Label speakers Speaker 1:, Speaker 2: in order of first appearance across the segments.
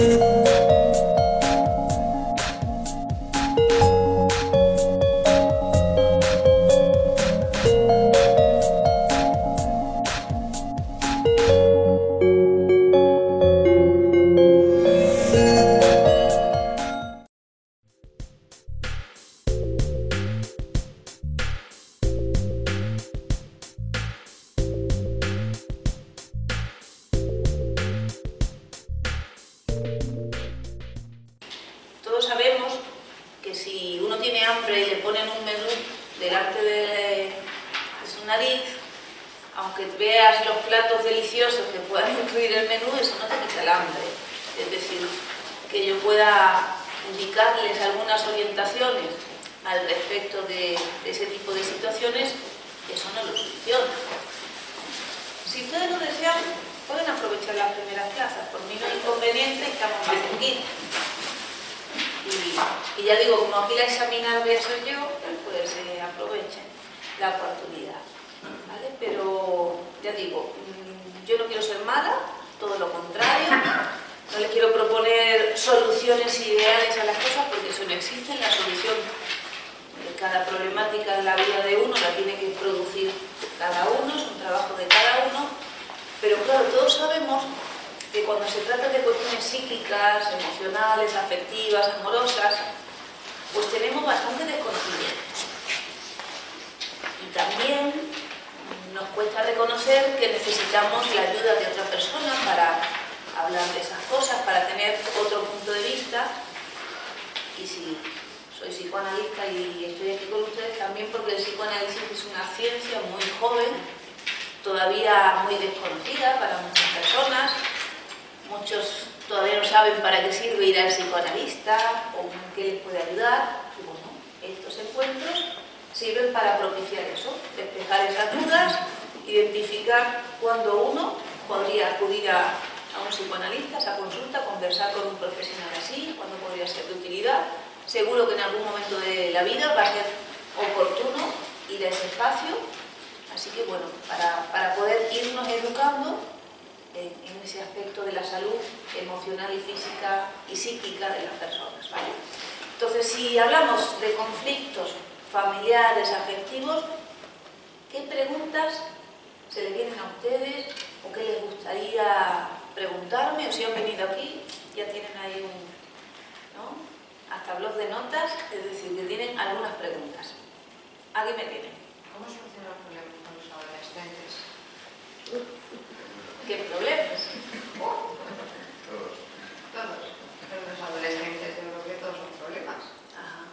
Speaker 1: Todos Así que bueno, para, para poder irnos educando en, ese aspecto de la salud emocional y física y psíquica de las personas. Entonces, si hablamos de conflictos familiares, afectivos, ¿qué preguntas se les vienen a ustedes o qué les gustaría preguntarme? O si han venido aquí, ya tienen ahí un, ¿no? hasta blog de notas, es decir, que tienen algunas preguntas. Aquí me tienen.
Speaker 2: ¿Cómo solucionar problemas?
Speaker 1: ¿Qué problemas?
Speaker 2: Oh. Todos. Todos. Pero los adolescentes yo creo que todos son problemas.
Speaker 1: Ajá.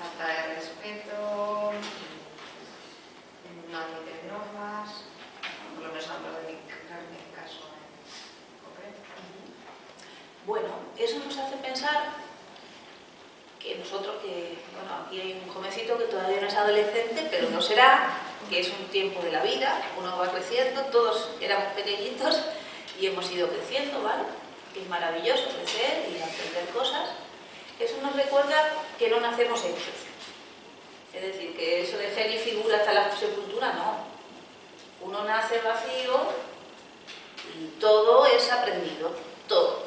Speaker 2: Falta de respeto, no admiten normas, por lo menos hablo de mi, caso en concreto.
Speaker 1: Bueno, eso nos hace pensar que nosotros, que, bueno, aquí hay un jovencito que todavía no es adolescente, pero no será, que es un tiempo de la vida, uno va creciendo, todos éramos pequeñitos y hemos ido creciendo, ¿vale? Es maravilloso crecer y aprender cosas. Eso nos recuerda que no nacemos hechos. Es decir, que eso de gen y figura hasta la sepultura, no. Uno nace vacío y todo es aprendido, todo.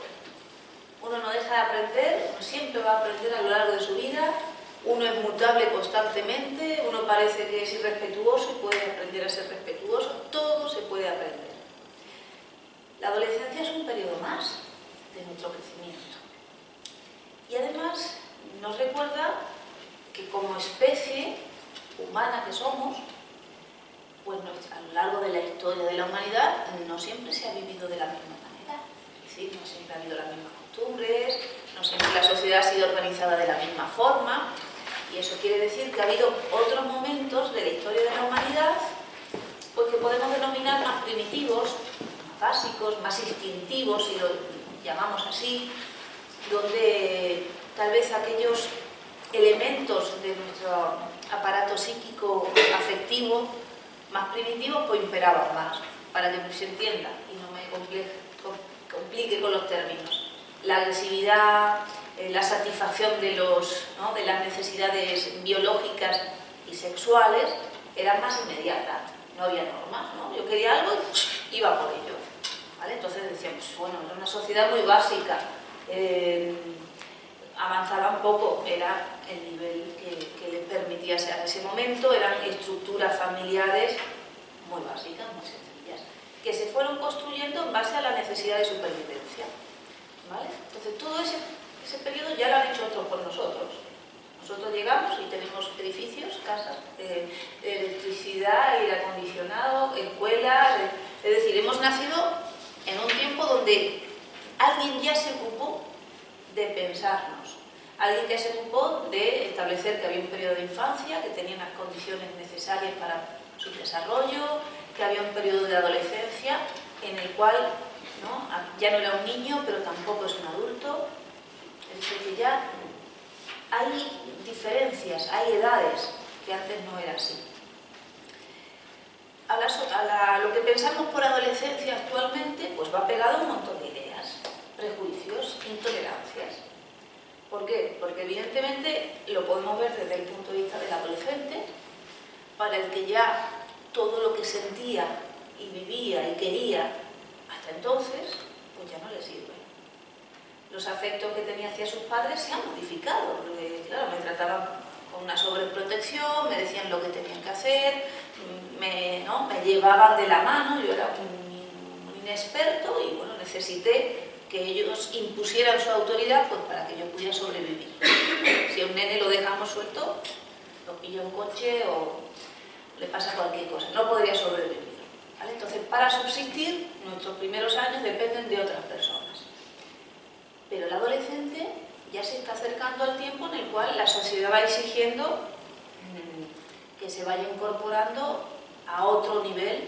Speaker 1: Uno no deja de aprender, uno siempre va a aprender a lo largo de su vida, uno es mutable constantemente, uno parece que es irrespetuoso y puede aprender a ser respetuoso, todo se puede aprender. La adolescencia es un periodo más de nuestro crecimiento. Y además nos recuerda que como especie humana que somos, pues a lo largo de la historia de la humanidad no siempre se ha vivido de la misma manera. Es decir, no siempre ha habido las mismas costumbres, no siempre la sociedad ha sido organizada de la misma forma. Y eso quiere decir que ha habido otros momentos de la historia de la humanidad pues que podemos denominar más primitivos, más básicos, más instintivos, si lo llamamos así, donde tal vez aquellos elementos de nuestro aparato psíquico afectivo más primitivos pues imperaban más, para que se entienda y no me complique, complique con los términos. La agresividad, eh, la satisfacción de, los, de las necesidades biológicas y sexuales era más inmediata, no había normas, ¿no? Yo quería algo iba por ello. Entonces decíamos, bueno, era una sociedad muy básica, eh, avanzaba un poco, era el nivel que, que le permitía ser en ese momento, eran estructuras familiares muy básicas, muy sencillas, que se fueron construyendo en base a la necesidad de supervivencia. Entonces todo ese, ese periodo ya lo han hecho otros por nosotros. Nosotros llegamos y tenemos edificios, casas, eh, electricidad, aire acondicionado, escuelas, eh, es decir, hemos nacido en un tiempo donde alguien ya se ocupó de pensarnos, alguien ya se ocupó de establecer que había un periodo de infancia, que tenía las condiciones necesarias para su desarrollo, que había un periodo de adolescencia en el cual ¿no? ya no era un niño, pero tampoco es un adulto, es decir, que ya hay diferencias, hay edades que antes no era así. A, a lo que pensamos por adolescencia actualmente, pues va pegado un montón de ideas, prejuicios, intolerancias. ¿Por qué? Porque evidentemente lo podemos ver desde el punto de vista del adolescente, para el que ya todo lo que sentía y vivía y quería hasta entonces, pues ya no le sirve. Los afectos que tenía hacia sus padres se han modificado, porque claro, me trataban con una sobreprotección, me decían lo que tenían que hacer, me, ¿no? me llevaban de la mano, yo era un, inexperto y bueno, necesité que ellos impusieran su autoridad pues, para que yo pudiera sobrevivir. Si a un nene lo dejamos suelto, lo pilla un coche o le pasa cualquier cosa, no podría sobrevivir. Entonces, para subsistir, nuestros primeros años dependen de otras personas. Pero el adolescente ya se está acercando al tiempo en el cual la sociedad va exigiendo mm, que se vaya incorporando a otro nivel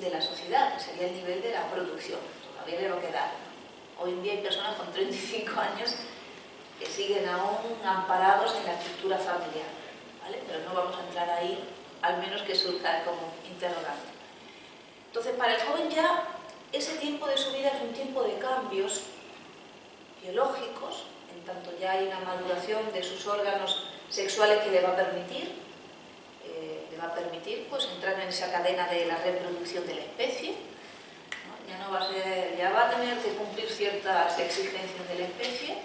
Speaker 1: de la sociedad, que sería el nivel de la producción. Todavía le va a quedar. Hoy en día hay personas con 35 años que siguen aún amparados en la estructura familiar, ¿vale? pero no vamos a entrar ahí, al menos que surja como interrogante. Entonces, para el joven ya ese tiempo de su vida es un tiempo de cambios biológicos, en tanto ya hay una maduración de sus órganos sexuales que le va a permitir, eh, le va a permitir pues, entrar en esa cadena de la reproducción de la especie. Ya, no va a ser, ya va a tener que cumplir ciertas exigencias de la especie,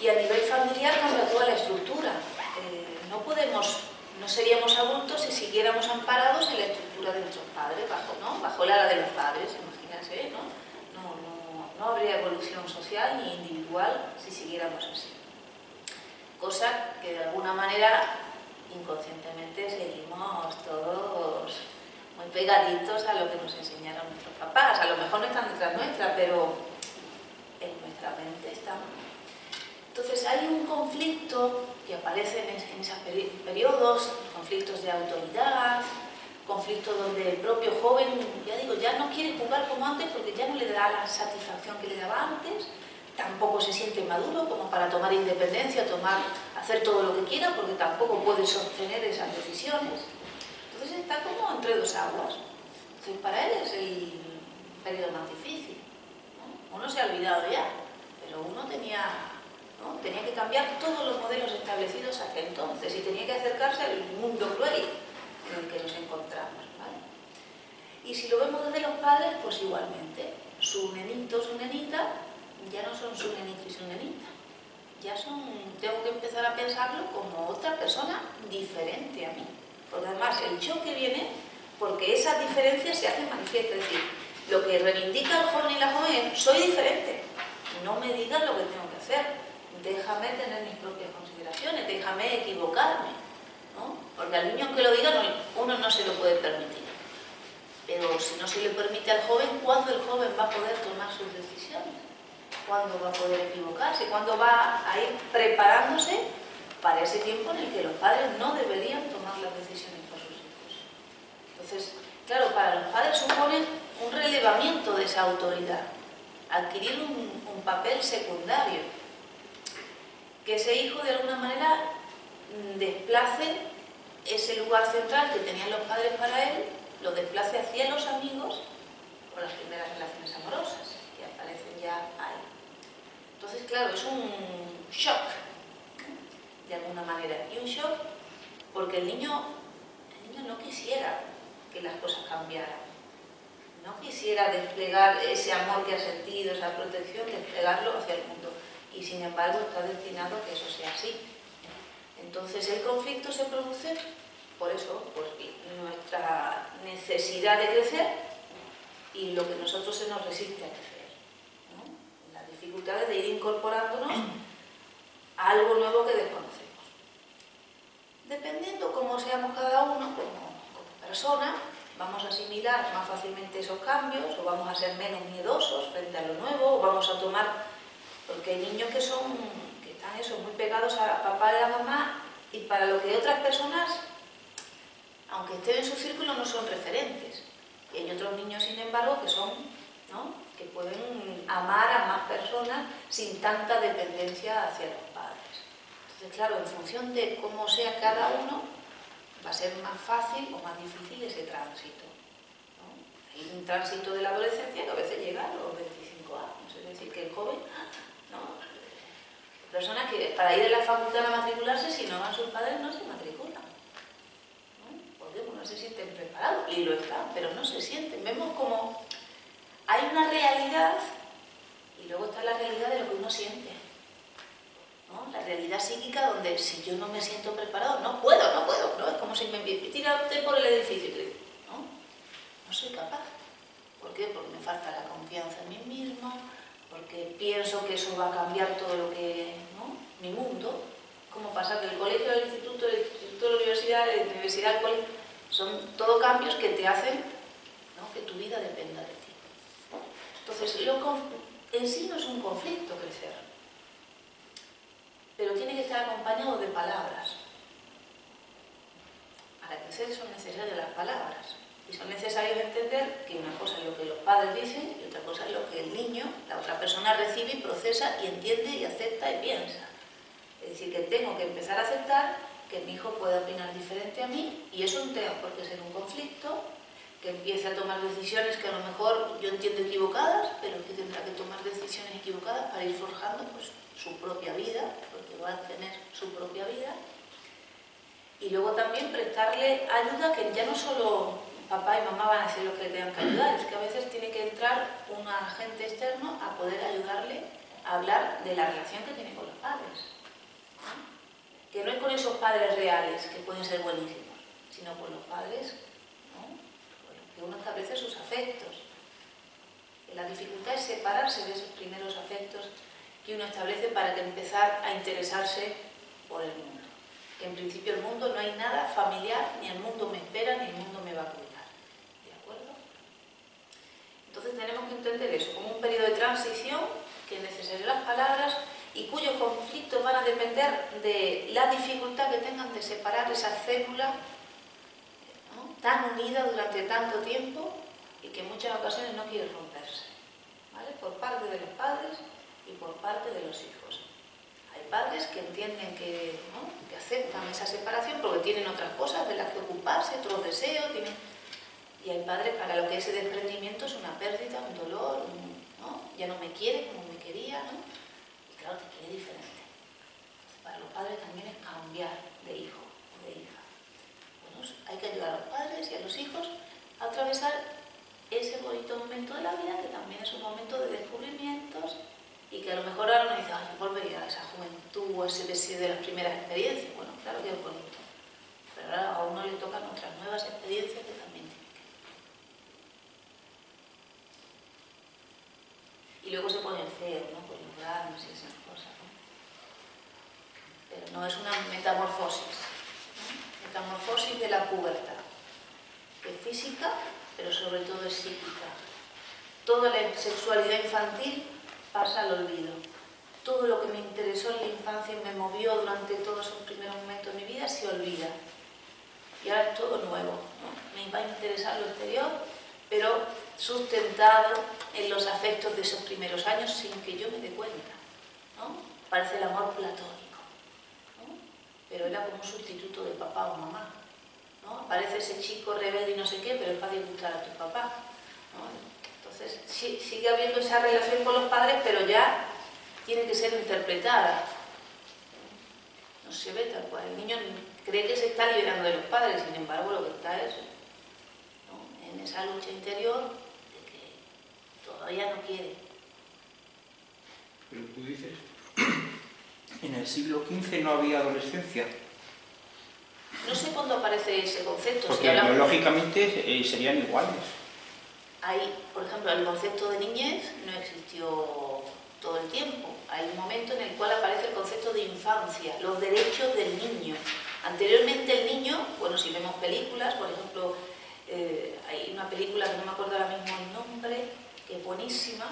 Speaker 1: y a nivel familiar cambia toda la estructura. Eh, no podemos, no seríamos adultos si siguiéramos amparados en la estructura de nuestros padres, bajo, ¿no? el ala de los padres, imagínense. No, no, habría evolución social ni individual si siguiéramos así. Cosa que de alguna manera inconscientemente seguimos todos muy pegaditos a lo que nos enseñaron nuestros papás. A lo mejor no están detrás nuestra, pero en nuestra mente están. Entonces hay un conflicto que aparece en esos periodos, conflictos de autoridad, conflictos donde el propio joven, ya digo, ya no quiere jugar como antes porque ya no le da la satisfacción que le daba antes, tampoco se siente maduro como para tomar independencia, tomar, hacer todo lo que quiera porque tampoco puede sostener esas decisiones. Entonces está como entre dos aguas. Entonces para él es el periodo más difícil. ¿no? Uno se ha olvidado ya, pero uno tenía. Tenía que cambiar todos los modelos establecidos hasta entonces y tenía que acercarse al mundo cruel en el que nos encontramos. ¿vale? Y si lo vemos desde los padres, pues igualmente, su nenito, su nenita, ya no son su nenito y su nenita. Ya son, tengo que empezar a pensarlo como otra persona diferente a mí. Porque además el choque viene porque esas diferencias se hacen manifiestas. Es decir, lo que reivindica el joven y la joven es, soy diferente. No me digas lo que tengo que hacer déjame tener mis propias consideraciones, déjame equivocarme, Porque al niño que lo diga no, uno no se lo puede permitir. Pero si no se le permite al joven, ¿cuándo el joven va a poder tomar sus decisiones? ¿Cuándo va a poder equivocarse? ¿Cuándo va a ir preparándose para ese tiempo en el que los padres no deberían tomar las decisiones por sus hijos? Entonces, claro, para los padres supone un relevamiento de esa autoridad, adquirir un, papel secundario que ese hijo de alguna manera desplace ese lugar central que tenían los padres para él, lo desplace hacia los amigos o las primeras relaciones amorosas que aparecen ya ahí. Entonces, claro, es un shock, de alguna manera, y un shock porque el niño, el niño no quisiera que las cosas cambiaran. no quisiera desplegar ese amor que ha sentido, esa protección, desplegarlo hacia el mundo. Y sin embargo está destinado a que eso sea así. Entonces el conflicto se produce por eso, pues nuestra necesidad de crecer y lo que nosotros se nos resiste a crecer. Las dificultades de ir incorporándonos a algo nuevo que desconocemos. Dependiendo cómo seamos cada uno como, persona, vamos a asimilar más fácilmente esos cambios o vamos a ser menos miedosos frente a lo nuevo o vamos a tomar, porque hay niños que son, eso, muy pegados a papá y a mamá y para lo que otras personas aunque estén en su círculo, no son referentes. Y hay otros niños, sin embargo, que son, ¿no? que pueden amar a más personas sin tanta dependencia hacia los padres. Entonces, claro, en función de cómo sea cada uno, va a ser más fácil o más difícil ese tránsito. Hay un tránsito de la adolescencia que a veces llega a los 25 años, es decir, que el joven. Personas que para ir a la facultad a matricularse, si no van sus padres, no se matriculan no se sienten preparados, y lo están, pero no se sienten. Vemos como hay una realidad y luego está la realidad de lo que uno siente. ¿no? La realidad psíquica donde si yo no me siento preparado, no puedo, no puedo, ¿no? Es como si me tirarte por el edificio, ¿no? No soy capaz. ¿Por qué? Porque me falta la confianza en mí misma, porque pienso que eso va a cambiar todo lo que, ¿no? Mi mundo, como pasar del colegio al instituto, del instituto la universidad, la universidad al colegio, son todo cambios que te hacen que tu vida dependa de ti. Entonces, lo, en sí no es un conflicto crecer, pero tiene que estar acompañado de palabras. Para crecer son necesarias las palabras. Y son necesarios entender que una cosa es lo que los padres dicen y otra cosa es lo que el niño, la otra persona recibe y procesa y entiende y acepta y piensa. Es decir, que tengo que empezar a aceptar que mi hijo pueda opinar diferente a mí y eso no tenga por qué ser un conflicto, que empiece a tomar decisiones que a lo mejor yo entiendo equivocadas, pero que tendrá que tomar decisiones equivocadas para ir forjando pues, su propia vida, porque va a tener su propia vida. Y luego también prestarle ayuda que ya no solo papá y mamá van a ser los que le tengan que ayudar, es que a veces tiene que entrar un agente externo a poder ayudarle a hablar de la relación que tiene con los padres que no es con esos padres reales, que pueden ser buenísimos, sino con los padres ¿no? que uno establece sus afectos. la dificultad es separarse de esos primeros afectos que uno establece para que empezar a interesarse por el mundo. Que en principio el mundo no hay nada familiar, ni el mundo me espera, ni el mundo me va a cuidar. Entonces tenemos que entender eso como un periodo de transición que necesita las palabras y cuyos conflictos van a depender de la dificultad que tengan de separar esa célula tan unida durante tanto tiempo y que en muchas ocasiones no quiere romperse, por parte de los padres y por parte de los hijos. Hay padres que entienden que, que aceptan esa separación porque tienen otras cosas de las que ocuparse, otros deseos, tienen... y hay padres para lo que ese desprendimiento es una pérdida, un dolor, ¿no? ya no me quiere como me quería, ¿no? claro, te quiere diferente. Para los padres también es cambiar de hijo o de hija. Bueno, hay que ayudar a los padres y a los hijos a atravesar ese bonito momento de la vida, que también es un momento de descubrimientos y que a lo mejor ahora nos dice, ay, volvería a esa juventud o ese deseo de las primeras experiencias. Bueno, claro que es bonito. Pero ahora a uno le tocan otras nuevas experiencias que Y luego se pone feo, ¿no? Pues los y esas cosas, ¿no? Pero no es una metamorfosis. Metamorfosis de la pubertad. Es física, pero sobre todo es psíquica. Toda la sexualidad infantil pasa al olvido. Todo lo que me interesó en la infancia y me movió durante todos esos primeros momentos de mi vida se olvida. Y ahora es todo nuevo. ¿no? Me va a interesar lo exterior, pero sustentado en los afectos de esos primeros años sin que yo me dé cuenta. ¿no? Parece el amor platónico, ¿no? pero era como un sustituto de papá o mamá. ¿no? Aparece ese chico rebelde y no sé qué, pero es para disgustar a tu papá. Entonces sigue habiendo esa relación con los padres, pero ya tiene que ser interpretada. No se ve tal cual. El niño cree que se está liberando de los padres, sin embargo lo que está es en esa lucha interior todavía no quiere.
Speaker 3: Pero tú dices, en el siglo XV no había adolescencia.
Speaker 1: No sé cuándo aparece ese concepto.
Speaker 3: Porque biológicamente eh, serían iguales.
Speaker 1: Hay, por ejemplo, el concepto de niñez no existió todo el tiempo. Hay un momento en el cual aparece el concepto de infancia, los derechos del niño. Anteriormente el niño, bueno, si vemos películas, por ejemplo, eh, hay una película que no me acuerdo ahora mismo el nombre, que es buenísima,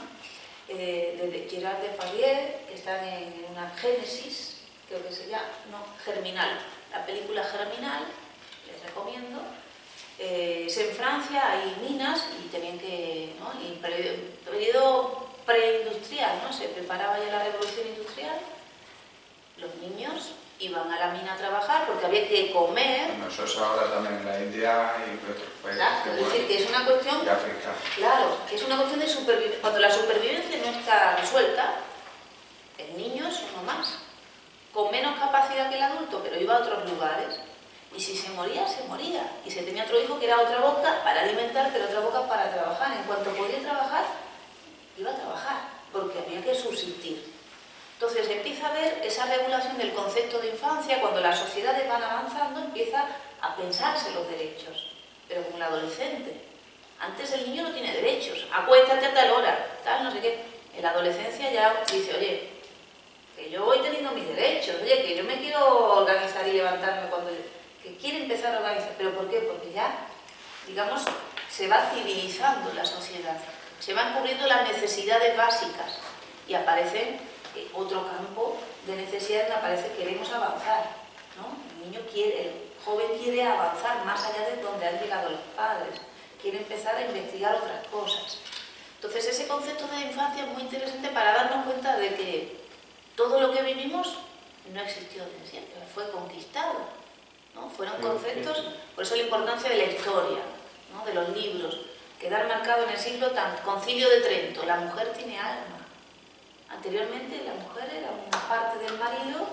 Speaker 1: eh, de Gerard Depardieu, que está en una Génesis, creo que se llama, no, Germinal, la película Germinal, les recomiendo. Eh, es en Francia, hay minas y tenían que, ¿no? Y periodo preindustrial, ¿no? Se preparaba ya la revolución industrial, los niños iban a la mina a trabajar porque había que comer.
Speaker 4: Bueno, eso es ahora también en la India y otros países.
Speaker 1: Claro, es decir, que es una cuestión.
Speaker 4: De África.
Speaker 1: Claro, que es una cuestión de supervivencia. Cuando la supervivencia no está resuelta, el niño es uno más, con menos capacidad que el adulto, pero iba a otros lugares. Y si se moría, se moría. Y se tenía otro hijo que era otra boca para alimentar, pero otra boca para trabajar. En cuanto podía trabajar, iba a trabajar, porque había que subsistir. Entonces empieza a ver esa regulación del concepto de infancia, cuando las sociedades van avanzando, empieza a pensarse los derechos, pero como el adolescente. Antes el niño no tiene derechos, acuéstate a tal hora, tal, no sé qué. En la adolescencia ya dice, oye, que yo voy teniendo mis derechos, oye, que yo me quiero organizar y levantarme cuando... que quiere empezar a organizar, ¿pero por qué? Porque ya, digamos, se va civilizando la sociedad, se van cubriendo las necesidades básicas y aparecen otro campo de necesidades me parece que queremos avanzar. ¿no? El niño quiere, el joven quiere avanzar más allá de donde han llegado los padres, quiere empezar a investigar otras cosas. Entonces ese concepto de infancia es muy interesante para darnos cuenta de que todo lo que vivimos no existió de siempre, fue conquistado. ¿no? Fueron conceptos, por eso la importancia de la historia, ¿no? de los libros, quedar marcado en el siglo tan, Concilio de Trento, la mujer tiene alma. Anteriormente la mujer era una parte del marido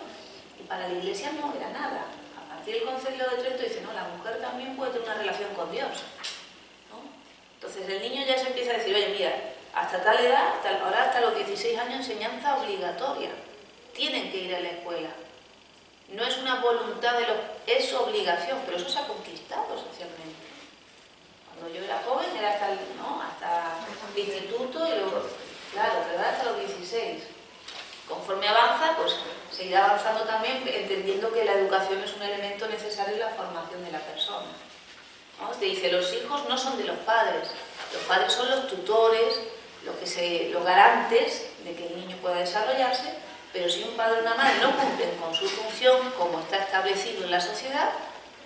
Speaker 1: y para la iglesia no era nada. A partir del Concilio de Trento dice, no, la mujer también puede tener una relación con Dios. Entonces el niño ya se empieza a decir, oye, mira, hasta tal edad, ahora hasta los 16 años, enseñanza obligatoria. Tienen que ir a la escuela. No es una voluntad de los... es obligación, pero eso se ha conquistado socialmente. Cuando yo era joven era hasta el, ¿no? hasta el instituto y luego Claro, ¿verdad? Hasta los 16. Conforme avanza, pues seguirá avanzando también entendiendo que la educación es un elemento necesario en la formación de la persona. Te dice, los hijos no son de los padres, los padres son los tutores, los, que se, los garantes de que el niño pueda desarrollarse, pero si un padre o una madre no cumplen con su función como está establecido en la sociedad,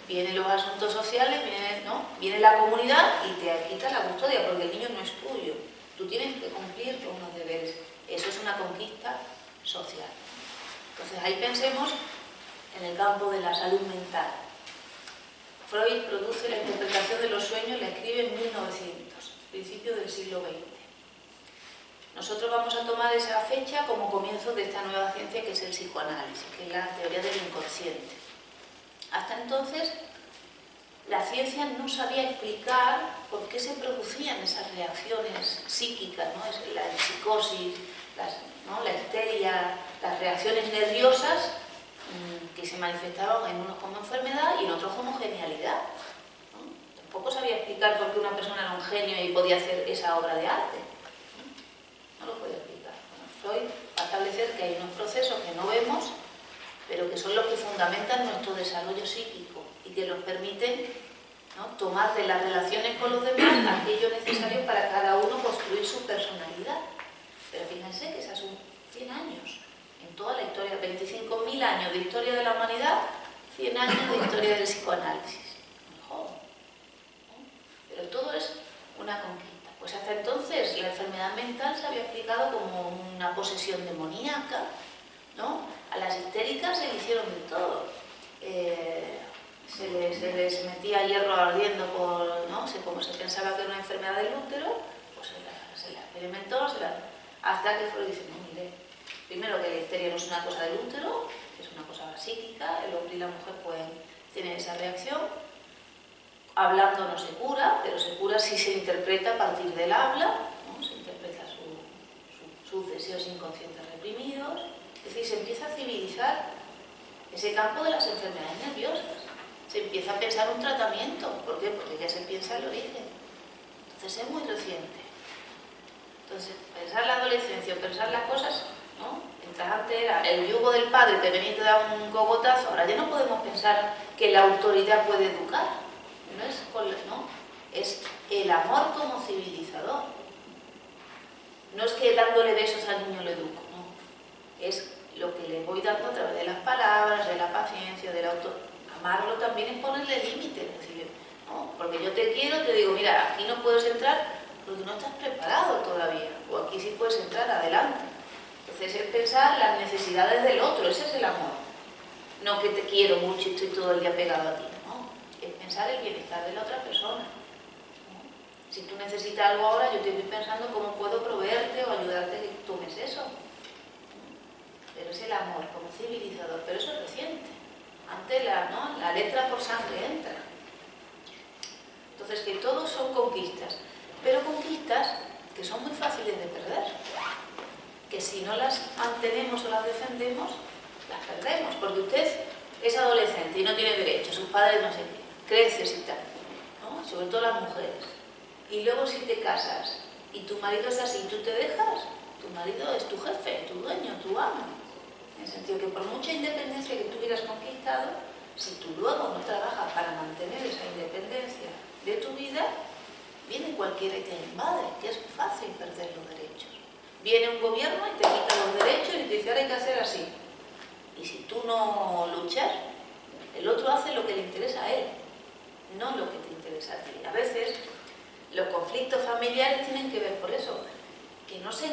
Speaker 1: vienen los asuntos sociales, viene, ¿no? viene la comunidad y te quita la custodia porque el niño no es tuyo. Tú tienes que cumplir con unos deberes. Eso es una conquista social. Entonces ahí pensemos en el campo de la salud mental. Freud produce la interpretación de los sueños, la escribe en 1900, principio del siglo XX. Nosotros vamos a tomar esa fecha como comienzo de esta nueva ciencia que es el psicoanálisis, que es la teoría del inconsciente. Hasta entonces la ciencia no sabía explicar por qué se producían esas reacciones psíquicas, ¿no? la psicosis, la histeria, las reacciones nerviosas mm, que se manifestaban en unos como enfermedad y en otros como genialidad. Tampoco sabía explicar por qué una persona era un genio y podía hacer esa obra de arte. No, lo podía explicar. Freud va a establecer que hay unos procesos que no vemos, pero que son los que fundamentan nuestro desarrollo psíquico que nos permiten tomar de las relaciones con los demás aquello necesario para cada uno construir su personalidad. Pero fíjense que esas son 100 años, en toda la historia, 25.000 años de historia de la humanidad, 100 años de historia del psicoanálisis. Mejor. Pero todo es una conquista. Pues hasta entonces la enfermedad mental se había explicado como una posesión demoníaca, ¿no? A las histéricas se le hicieron de todo. Eh, se les, metía hierro ardiendo por, ¿no? sé, como se pensaba que era una enfermedad del útero, pues se la, experimentó, hasta que Freud dice, no, mire, primero que la histeria no es una cosa del útero, es una cosa psíquica, el hombre y la mujer pueden tener esa reacción, hablando no se cura, pero se cura si se interpreta a partir del habla, se interpreta sus deseos inconscientes reprimidos, es decir, se empieza a civilizar ese campo de las enfermedades nerviosas. Se empieza a pensar un tratamiento. ¿Por qué? Porque ya se piensa el origen. Entonces es muy reciente. Entonces, pensar la adolescencia, pensar las cosas, ¿no? Mientras antes era el yugo del padre que venía y te da un cogotazo, ahora ya no podemos pensar que la autoridad puede educar. No es, no, es el amor como civilizador. No es que dándole besos al niño lo educo, no. Es lo que le voy dando a través de las palabras, de la paciencia, del auto. Amarlo también es ponerle límites, porque yo te quiero, te digo, mira, aquí no puedes entrar porque no estás preparado todavía, o aquí sí puedes entrar adelante. Entonces es pensar las necesidades del otro, ese es el amor. No que te quiero mucho y estoy todo el día pegado a ti, no. Es pensar el bienestar de la otra persona. Si tú necesitas algo ahora, yo te estoy pensando cómo puedo proveerte o ayudarte que tomes eso. Pero es el amor como civilizador, pero eso es reciente. Antes la, ¿no? la letra por sangre entra. Entonces que todos son conquistas pero conquistas que son muy fáciles de perder, que si no las mantenemos o las defendemos, las perdemos, porque usted es adolescente y no tiene derechos, sus padres no sé qué, creces y tal, sobre todo las mujeres. Y luego si te casas y tu marido es así y tú te dejas, tu marido es tu jefe, tu dueño, tu amo. En el sentido que por mucha independencia que tú hubieras conquistado, si tú luego no trabajas para mantener esa independencia de tu vida, Viene cualquiera y te invade, que es fácil perder los derechos. Viene un gobierno y te quita los derechos y te dice, ahora hay que hacer así. Y si tú no luchas, el otro hace lo que le interesa a él, no lo que te interesa a ti. A veces los conflictos familiares tienen que ver por eso, que no se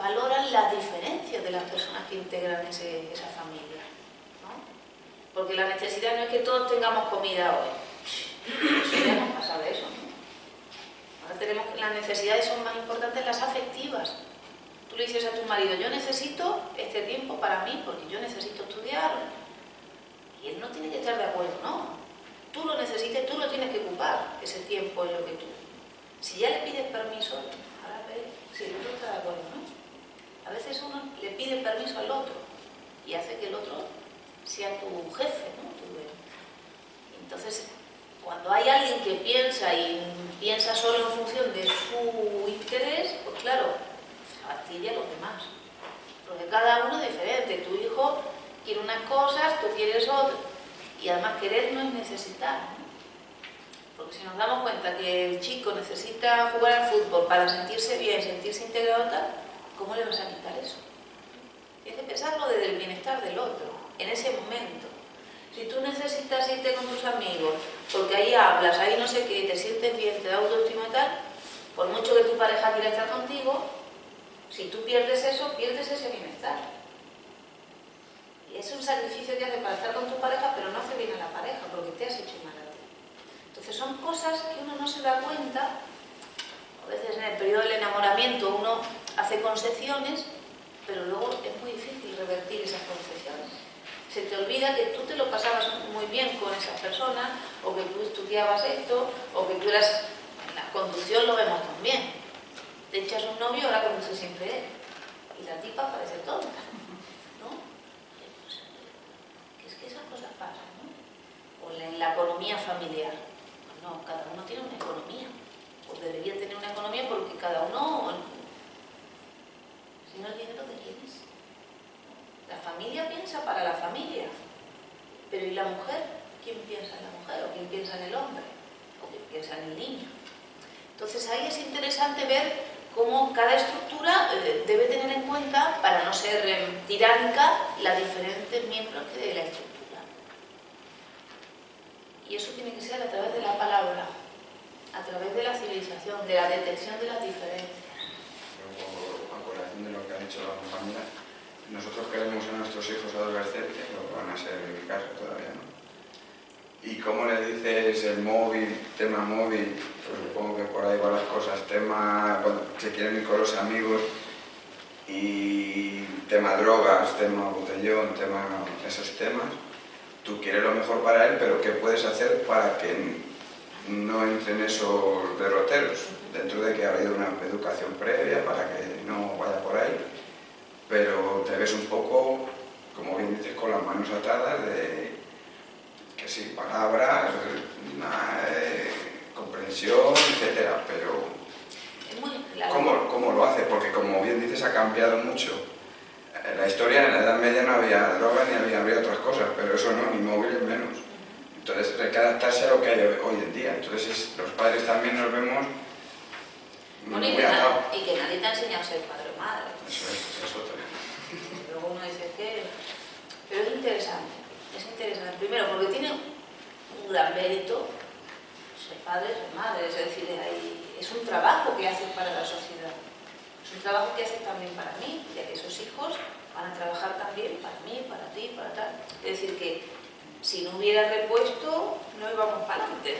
Speaker 1: valoran las diferencias de las personas que integran esa familia. Porque la necesidad no es que todos tengamos comida hoy. Eso ya hemos pasado eso. ¿no? tenemos, las necesidades son más importantes las afectivas. Tú le dices a tu marido, yo necesito este tiempo para mí porque yo necesito estudiar. Y él no tiene que estar de acuerdo, no. Tú lo necesitas, tú lo tienes que ocupar, ese tiempo en lo que tú. Si ya le pides permiso, ahora ve si otro está de acuerdo, ¿no? A veces uno le pide permiso al otro y hace que el otro sea tu jefe, ¿no? Entonces, cuando hay alguien que piensa y piensa solo en función de su interés, pues claro, fastidia a los demás. Porque cada uno es diferente. Tu hijo quiere unas cosas, tú quieres otras. Y además querer no es necesitar. Porque si nos damos cuenta que el chico necesita jugar al fútbol para sentirse bien, sentirse integrado, ¿cómo le vas a quitar eso? Tienes que pensarlo desde el bienestar del otro, en ese momento. Si tú necesitas irte con tus amigos, porque ahí hablas, ahí no sé qué, te sientes bien, te da autoestima y tal, por mucho que tu pareja quiera estar contigo, si tú pierdes eso, pierdes ese bienestar. Y es un sacrificio que haces para estar con tu pareja, pero no hace bien a la pareja, porque te has hecho mal a ti. Entonces son cosas que uno no se da cuenta. Veces en el periodo del enamoramiento uno hace concesiones, pero luego es muy difícil revertir esas concesiones se te olvida que tú te lo pasabas muy bien con esa persona, o que tú estudiabas esto, o que tú eras... La conducción lo vemos también. Te echas un novio, ahora conduce siempre él. Y la tipa parece tonta, ¿no? Es que esas cosas pasan, ¿no? O en la economía familiar. Pues no, cada uno tiene una economía. Pues debería tener una economía porque cada uno... Si no, el dinero de quién es. La familia piensa para la familia, pero ¿y la mujer? ¿Quién piensa en la mujer o quién piensa en el hombre? ¿O quién piensa en el niño? Entonces ahí es interesante ver cómo cada estructura eh, debe tener en cuenta, para no ser em, tiránica, las diferentes miembros de la estructura. Y eso tiene que ser a través de la palabra, a través de la civilización, de la detección de las diferencias.
Speaker 4: a colación de lo que ha dicho la compañera, nosotros queremos a nuestros hijos adolescentes, lo van a ser en mi caso todavía, ¿no? ¿Y cómo le dices el móvil, tema móvil? Pues supongo que por ahí van las cosas, tema cuando se quieren ir con los amigos y tema drogas, tema botellón, tema esos temas. Tú quieres lo mejor para él, pero ¿qué puedes hacer para que no entren esos derroteros? Dentro de que ha habido una educación previa para que no vaya por ahí pero te ves un poco, como bien dices, con las manos atadas de que sí, palabras, una, eh, comprensión, etcétera, pero
Speaker 1: claro.
Speaker 4: ¿cómo, ¿cómo lo hace? Porque como bien dices, ha cambiado mucho. En la historia, en la Edad Media no había droga ni había, había otras cosas, pero eso no, ni móviles menos. Entonces hay que adaptarse a lo que hay hoy en día. Entonces es- los padres también nos vemos
Speaker 1: Bueno, y,
Speaker 4: muy
Speaker 1: que na-
Speaker 4: atados.
Speaker 1: y que nadie te ha enseñado a ser padre o madre.
Speaker 4: Eso es, esa es otra.
Speaker 1: Luego uno dice que... Pero es interesante, es interesante. Primero, porque tiene un gran mérito ser padre, ser madre. Es decir, hay- es un trabajo que haces para la sociedad. Es un trabajo que haces también para mí, ya que esos hijos van a trabajar también para mí, para ti, para tal. Es decir, que si no hubiera repuesto, no íbamos para adelante.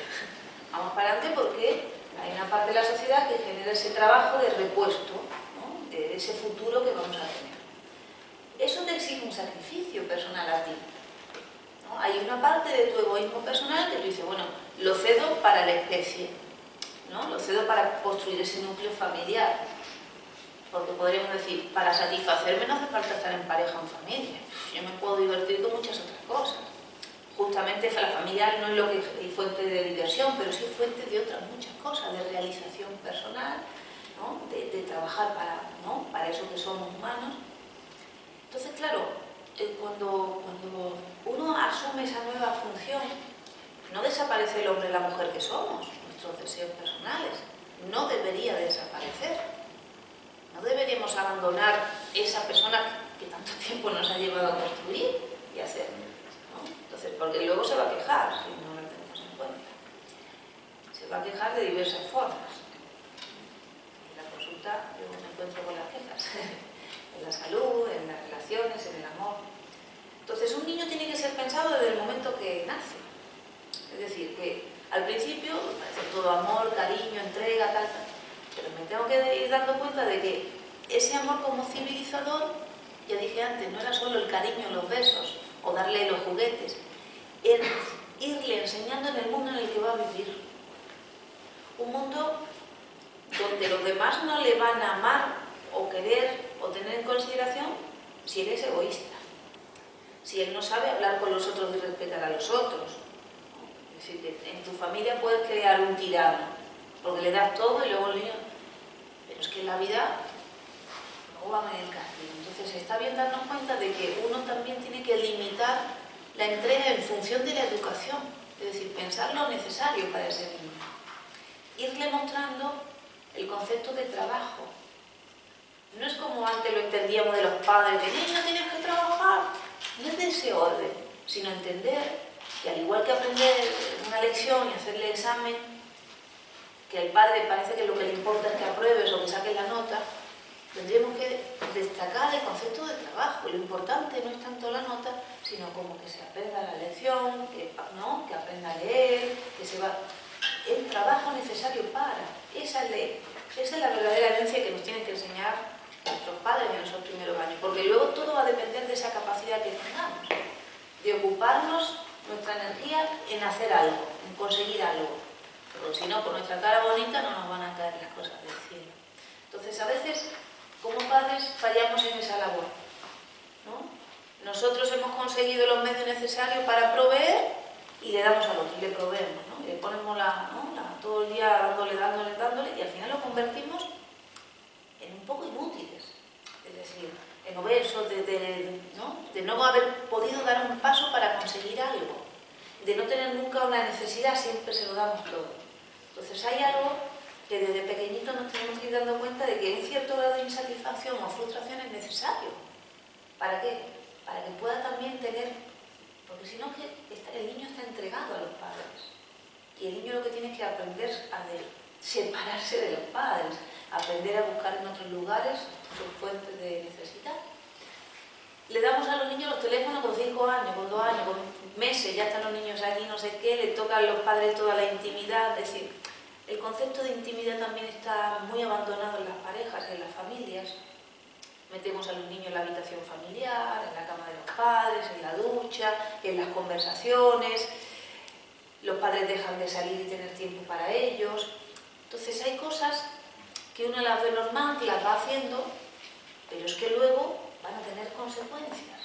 Speaker 1: Vamos para adelante porque hay una parte de la sociedad que genera ese trabajo de repuesto, de ese futuro que vamos a tener. Eso te exige un sacrificio personal a ti. Hay una parte de tu egoísmo personal que tú dices, bueno, lo cedo para la especie, ¿no? lo cedo para construir ese núcleo familiar. Porque podríamos decir, para satisfacerme no hace falta estar en pareja o en familia. Yo me puedo divertir con muchas otras cosas. Justamente la familia no es lo que es fuente de diversión, pero sí es fuente de otras muchas cosas, de realización personal, ¿no? de, trabajar para, ¿no? para eso que somos humanos. Entonces, claro, eh, cuando, cuando uno asume esa nueva función, no desaparece el hombre y la mujer que somos, nuestros deseos personales. No debería desaparecer. No deberíamos abandonar esa persona que tanto tiempo nos ha llevado a construir y hacer. Porque luego se va a quejar si no lo tenemos en cuenta. Se va a quejar de diversas formas. En la consulta yo me encuentro con las quejas. en la salud, en las relaciones, en el amor. Entonces, un niño tiene que ser pensado desde el momento que nace. Es decir, que al principio parece todo amor, cariño, entrega, tal, tal. Pero me tengo que ir dando cuenta de que ese amor como civilizador, ya dije antes, no era solo el cariño, los besos o darle los juguetes, era irle enseñando en el mundo en el que va a vivir. Un mundo donde los demás no le van a amar o querer o tener en consideración si eres egoísta, si él no sabe hablar con los otros y respetar a los otros. Es decir, que en tu familia puedes crear un tirano, porque le das todo y luego el niño... Pero es que en la vida luego va a venir el castigo. Entonces está bien darnos cuenta de que uno también tiene que limitar la entrega en función de la educación, es decir, pensar lo necesario para ese niño. Irle mostrando el concepto de trabajo. No es como antes lo entendíamos de los padres, de niño tienes que trabajar. No es de ese orden, sino entender que al igual que aprender una lección y hacerle examen, que al padre parece que lo que le importa es que apruebes o que saques la nota, tendríamos que destacar el concepto de trabajo. Lo importante no es tanto la nota, sino como que se aprenda la lección, que, ¿no? que aprenda a leer, que se va... El trabajo necesario para. Esa es, la verdadera herencia que nos tienen que enseñar nuestros padres en esos primeros años, porque luego todo va a depender de esa capacidad que tengamos, de ocuparnos nuestra energía en hacer algo, en conseguir algo. Porque si no, por nuestra cara bonita no nos van a caer las cosas del cielo. Entonces, a veces, como padres, fallamos en esa labor. ¿no? Nosotros hemos conseguido los medios necesarios para proveer y le damos al otro, y le proveemos, ¿no? Y le ponemos la, ¿no? la- todo el día dándole, dándole, dándole, y al final lo convertimos en un poco inútiles. Es decir, en obesos, de, de- de no haber podido dar un paso para conseguir algo, de no tener nunca una necesidad, siempre se lo damos todo. Entonces hay algo que desde pequeñito nos tenemos que ir dando cuenta de que un cierto grado de insatisfacción o frustración es necesario. ¿Para qué? Para que pueda también tener, porque si no el niño está entregado a los padres. Y el niño lo que tiene es que aprender a separarse de los padres, aprender a buscar en otros lugares sus fuentes de necesidad. Le damos a los niños los teléfonos con 5 años, con 2 años, con meses, ya están los niños aquí, no sé qué, le toca a los padres toda la intimidad. Decir, el concepto de intimidad también está muy abandonado en las parejas, en las familias. Metemos a los niños en la habitación familiar, en la cama de los padres, en la ducha, en las conversaciones. Los padres dejan de salir y tener tiempo para ellos. Entonces hay cosas que uno las ve normal, que las va haciendo, pero es que luego van a tener consecuencias.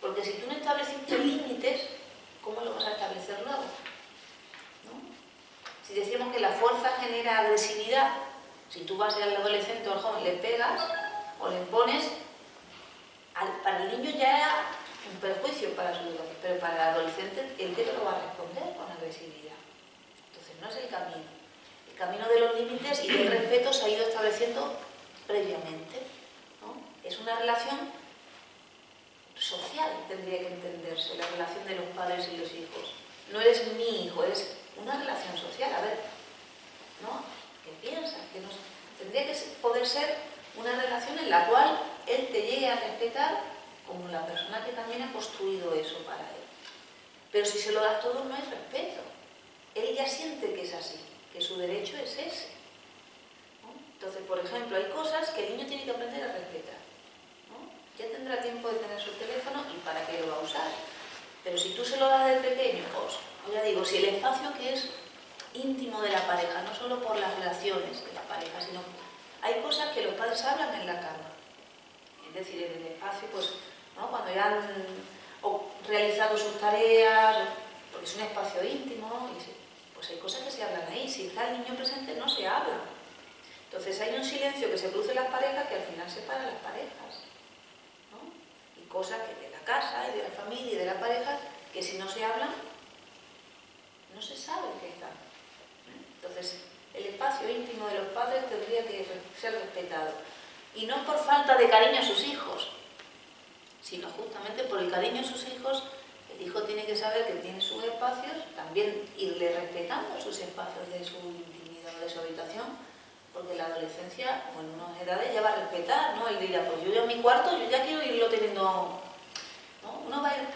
Speaker 1: Porque si tú no estableciste límites, ¿cómo lo vas a establecer luego? Si decimos que la fuerza genera agresividad, si tú vas al adolescente o al joven le pegas o le pones, para el niño ya era un perjuicio para su educación, pero para el adolescente el que lo va a responder con agresividad. Entonces no es el camino. El camino de los límites y del respeto se ha ido estableciendo previamente. Es una relación social, tendría que entenderse, la relación de los padres y los hijos. No eres mi hijo, es una relación social. A ver, ¿no? ¿Qué piensas? Que Tendría que poder ser una relación en la cual él te llegue a respetar como la persona que también ha construido eso para él. Pero si se lo das todo no es respeto. Él ya siente que es así, que su derecho es ese. Entonces, por ejemplo, hay cosas que el niño tiene que aprender a respetar. Ya tendrá tiempo de tener su teléfono y para qué lo va a usar. Pero si tú se lo das de pequeño, pues, ya digo, si el espacio que es íntimo de la pareja, no solo por las relaciones de la pareja, sino hay cosas que los padres hablan en la cama. Es decir, en el espacio, pues, cuando ya han realizado sus tareas, porque es un espacio íntimo, y pues hay cosas que se hablan ahí. Si está el niño presente, no se habla. Entonces hay un silencio que se produce en las parejas que al final separa las parejas. Y cosas que de la casa y de la familia y de la pareja que si no se hablan, no se sabe qué están. Entonces, el espacio íntimo de los padres tendría que ser respetado. Y no por falta de cariño a sus hijos, sino justamente por el cariño a sus hijos, el hijo tiene que saber que tiene sus espacios, también irle respetando sus espacios de su intimidad o de su habitación, porque la adolescencia, o en unas edades, ya va a respetar, ¿no? Él dirá, pues yo ya en mi cuarto, yo ya quiero irlo teniendo, ¿no? Uno va a ir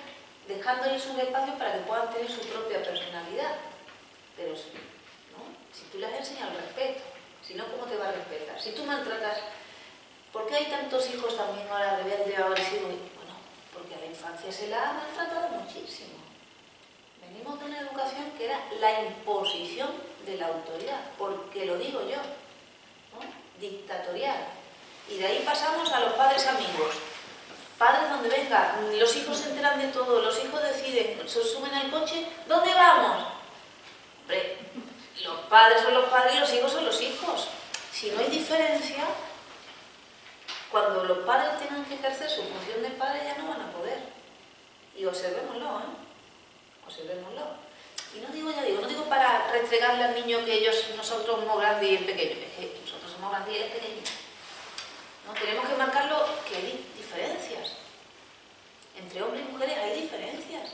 Speaker 1: dejándole sus espacios para que puedan tener su propia personalidad, pero si tú le has enseñado el respeto, si no, ¿cómo te va a respetar? Si tú maltratas, ¿por qué hay tantos hijos también ahora rebeldes agresivos? Bueno, porque a la infancia se la ha maltratado muchísimo. Venimos de una educación que era la imposición de la autoridad, porque lo digo yo, dictatorial. Y de ahí pasamos a los padres amigos. Padres donde venga, los hijos se enteran de todo, los hijos deciden, se suben al coche, ¿dónde vamos? Hombre, los padres son los padres y los hijos son los hijos. Si no hay diferencia, cuando los padres tengan que ejercer su función de padre ya no van a poder. Y observémoslo, ¿eh? Observémoslo. Y no digo, ya digo, no digo para restregarle al niño que ellos, nosotros somos grandes y él pequeño, es que nosotros somos grandes y él pequeño. No, tenemos que marcarlo que. Entre hombres y mujeres hay diferencias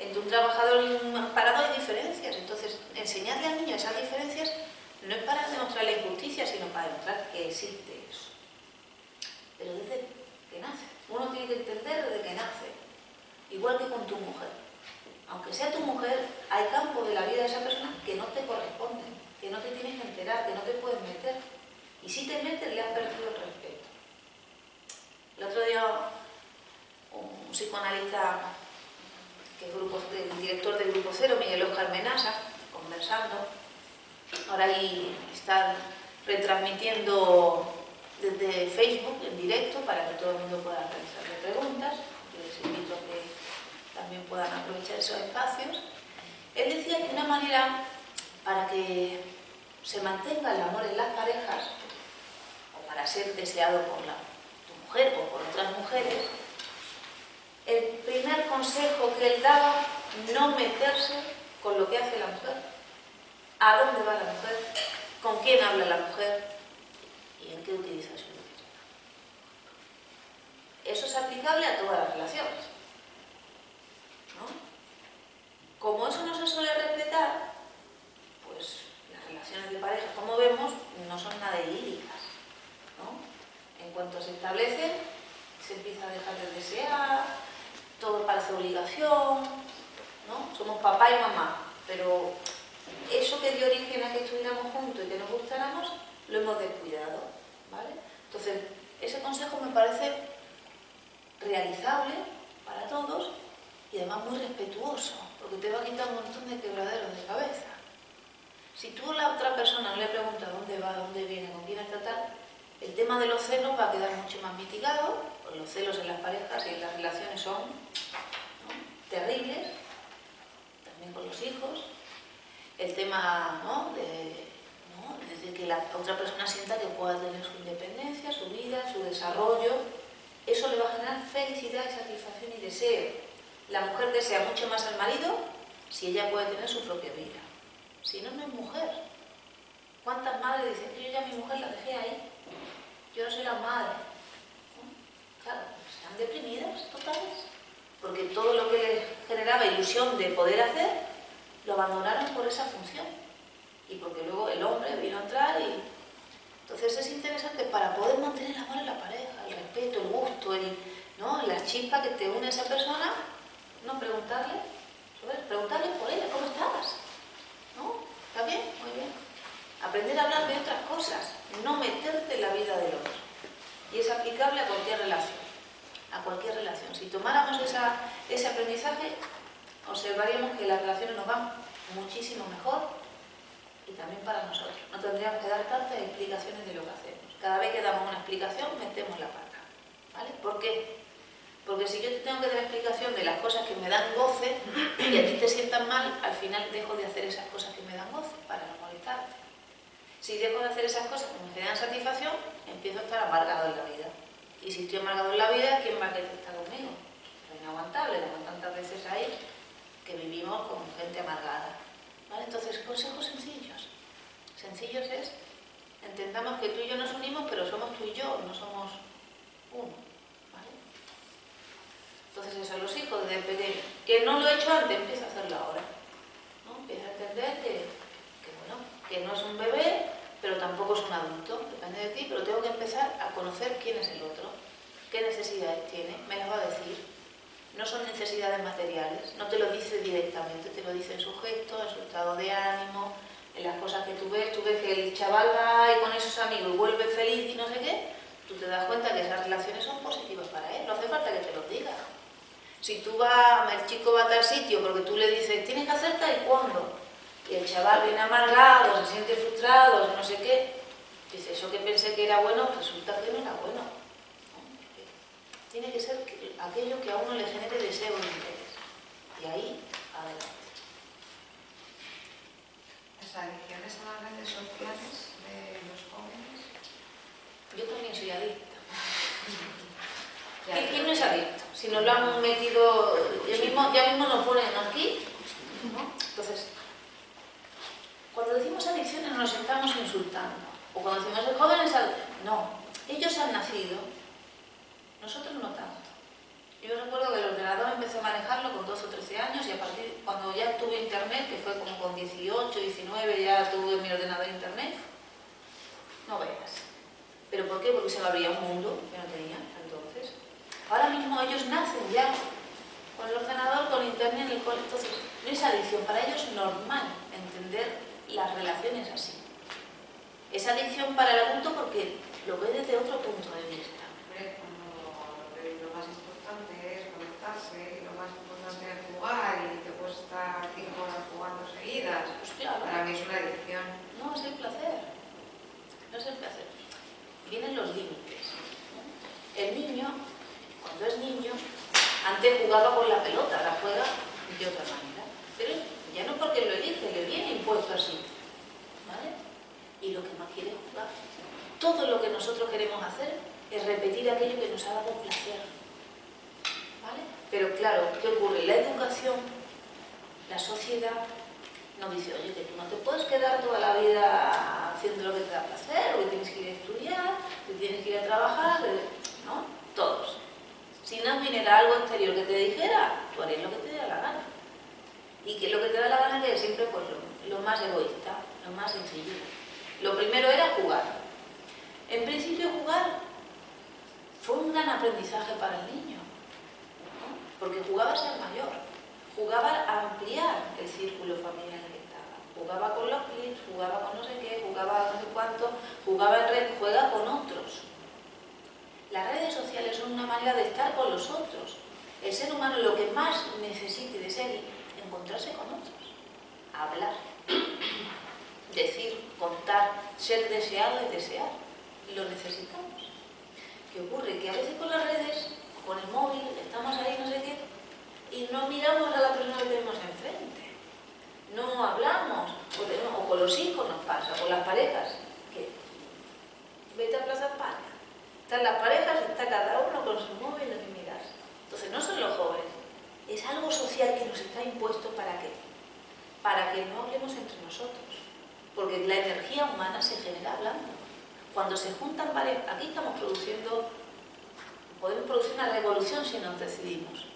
Speaker 1: entre un trabajador y un parado hay diferencias. Entonces, enseñarle al niño esas diferencias no es para demostrar la injusticia, sino para demostrar que existe eso. Pero desde que nace. Uno tiene que entender desde que nace. Igual que con tu mujer. Aunque sea tu mujer, hay campos de la vida de esa persona que no te corresponden, que no te tienes que enterar, que no te puedes meter. Y si te metes, le has perdido el respeto. El otro día, un psicoanalista que grupo, el director del Grupo Cero, Miguel Oscar Menasa, conversando. Ahora ahí están retransmitiendo desde Facebook en directo para que todo el mundo pueda realizarle preguntas. Yo les invito a que también puedan aprovechar esos espacios. Él decía que una manera para que se mantenga el amor en las parejas, o para ser deseado por la, tu mujer o por otras mujeres, el primer consejo que él daba, no meterse con lo que hace la mujer. ¿A dónde va la mujer? ¿Con quién habla la mujer? ¿Y en qué utiliza su dinero? Eso es aplicable a todas las relaciones. ¿no? Como eso no se suele respetar, pues las relaciones de pareja, como vemos, no son nada idílicas. ¿no? En cuanto se establece, se empieza a dejar de desear, todo parece obligación, ¿no? Somos papá y mamá, pero eso que dio origen a que estuviéramos juntos y que nos gustáramos, lo hemos descuidado, ¿vale? Entonces, ese consejo me parece realizable para todos y además muy respetuoso, porque te va a quitar un montón de quebraderos de cabeza. Si tú a la otra persona no le preguntas dónde va, dónde viene, con quién está tal, el tema de los celos va a quedar mucho más mitigado, Los celos en las parejas y en las relaciones son terribles, también con los hijos. El tema ¿no? de, de que la otra persona sienta que pueda tener su independencia, su vida, su desarrollo, eso le va a generar felicidad, satisfacción y deseo. La mujer desea mucho más al marido si ella puede tener su propia vida. Si no, no es mujer. ¿Cuántas madres dicen que yo ya mi mujer la dejé ahí? Yo no soy la madre. Claro, están deprimidas, totales. Porque todo lo que generaba ilusión de poder hacer, lo abandonaron por esa función. Y porque luego el hombre vino a entrar y... Entonces es interesante para poder mantener el amor en la pareja, el respeto, el gusto, el, ¿no? la chispa que te une a esa persona, no preguntarle, preguntarle por ella, ¿cómo estás? ¿No? ¿Está bien? Muy bien. Aprender a hablar de otras cosas, no meterte en la vida del otro. Y es aplicable a cualquier relación. A cualquier relación. Si tomáramos esa, ese aprendizaje, observaríamos que las relaciones nos van muchísimo mejor y también para nosotros. No tendríamos que dar tantas explicaciones de lo que hacemos. Cada vez que damos una explicación, metemos la pata. ¿Vale? ¿Por qué? Porque si yo te tengo que dar explicación de las cosas que me dan goce y a ti te sientan mal, al final dejo de hacer esas cosas que me dan goce para no molestarte. Si dejo de hacer esas cosas que me generan satisfacción, empiezo a estar amargado en la vida. Y si estoy amargado en la vida, ¿quién va a querer estar conmigo? Es inaguantable, como tantas veces hay que vivimos con gente amargada. ¿Vale? Entonces, consejos sencillos. Sencillos es, entendamos que tú y yo nos unimos, pero somos tú y yo, no somos uno. ¿Vale? Entonces, eso, los hijos desde pequeño. Que no lo he hecho antes, empieza a hacerlo ahora. Empieza a entender que que no es un bebé, pero tampoco es un adulto, depende de ti, pero tengo que empezar a conocer quién es el otro, qué necesidades tiene, me las va a decir. No son necesidades materiales, no te lo dice directamente, te lo dice en su gesto, en su estado de ánimo, en las cosas que tú ves, tú ves que el chaval va ahí con esos amigos y vuelve feliz y no sé qué, tú te das cuenta que esas relaciones son positivas para él, no hace falta que te lo diga. Si tú vas, el chico va a tal sitio porque tú le dices, tienes que hacer tal y cuándo, y el chaval viene amargado, se siente frustrado, no sé qué, dice, eso que pensé que era bueno, resulta que no era bueno. Tiene que ser aquello que a uno le genere deseo y interés. Y ahí, adelante.
Speaker 2: ¿Las adicciones a las redes sociales de los jóvenes?
Speaker 1: Yo también soy adicta. ¿Quién no es adicto? Si nos lo han metido, ya mismo, ya mismo nos ponen aquí, Entonces, cuando decimos adicciones nos estamos insultando. O cuando decimos de jóvenes, no. Ellos han nacido, nosotros no tanto. Yo recuerdo que el ordenador empecé a manejarlo con 12 o 13 años y a partir cuando ya tuve internet, que fue como con 18, 19, ya tuve mi ordenador internet, no veas. ¿Pero por qué? Porque se me abría un mundo que no tenía entonces. Ahora mismo ellos nacen ya con el ordenador, con internet en el colegio. Entonces, no es adicción, para ellos es normal entender las relaciones así. Es adicción para el adulto porque lo ve desde otro punto de vista.
Speaker 2: lo más importante es conectarse, lo más importante es jugar y te puedes estar cinco horas jugando seguidas.
Speaker 1: Pues claro.
Speaker 2: Para mí es una adicción.
Speaker 1: No, es el placer. No es el placer. Vienen los límites. El niño, cuando es niño, antes jugaba con la pelota, la juega de otra manera. Pero ya no porque lo elige, le viene impuesto así. ¿Vale? Y lo que más quiere es jugar. Todo lo que nosotros queremos hacer es repetir aquello que nos ha dado placer. ¿Vale? Pero claro, ¿qué ocurre? La educación, la sociedad nos dice, oye, que tú no te puedes quedar toda la vida haciendo lo que te da placer, o que tienes que ir a estudiar, que tienes que ir a trabajar, ¿no? Todos. Si no viniera algo exterior que te dijera, tú harías lo que te diera la gana y que lo que te da la gana es siempre pues, lo, más egoísta, lo más sencillo. Lo primero era jugar. En principio jugar fue un gran aprendizaje para el niño, porque jugaba a ser mayor, jugaba a ampliar el círculo familiar que estaba, jugaba con los clips, jugaba con no sé qué, jugaba no sé cuánto, jugaba en red, juega con otros. Las redes sociales son una manera de estar con los otros. El ser humano lo que más necesite de ser encontrarse con otros, hablar, decir, contar, ser deseado y desear. Lo necesitamos. ¿Qué ocurre? Que a veces con las redes, con el móvil, estamos ahí, no sé qué, y no miramos a la persona que tenemos enfrente. No hablamos, o con los hijos nos pasa, con las parejas. que Vete a Plaza España. Están las parejas, está cada uno con su móvil y miras. Entonces no son los jóvenes, es algo social que nos está impuesto para qué? Para que no hablemos entre nosotros. Porque la energía humana se genera hablando. Cuando se juntan varios, aquí estamos produciendo, podemos producir una revolución si nos decidimos.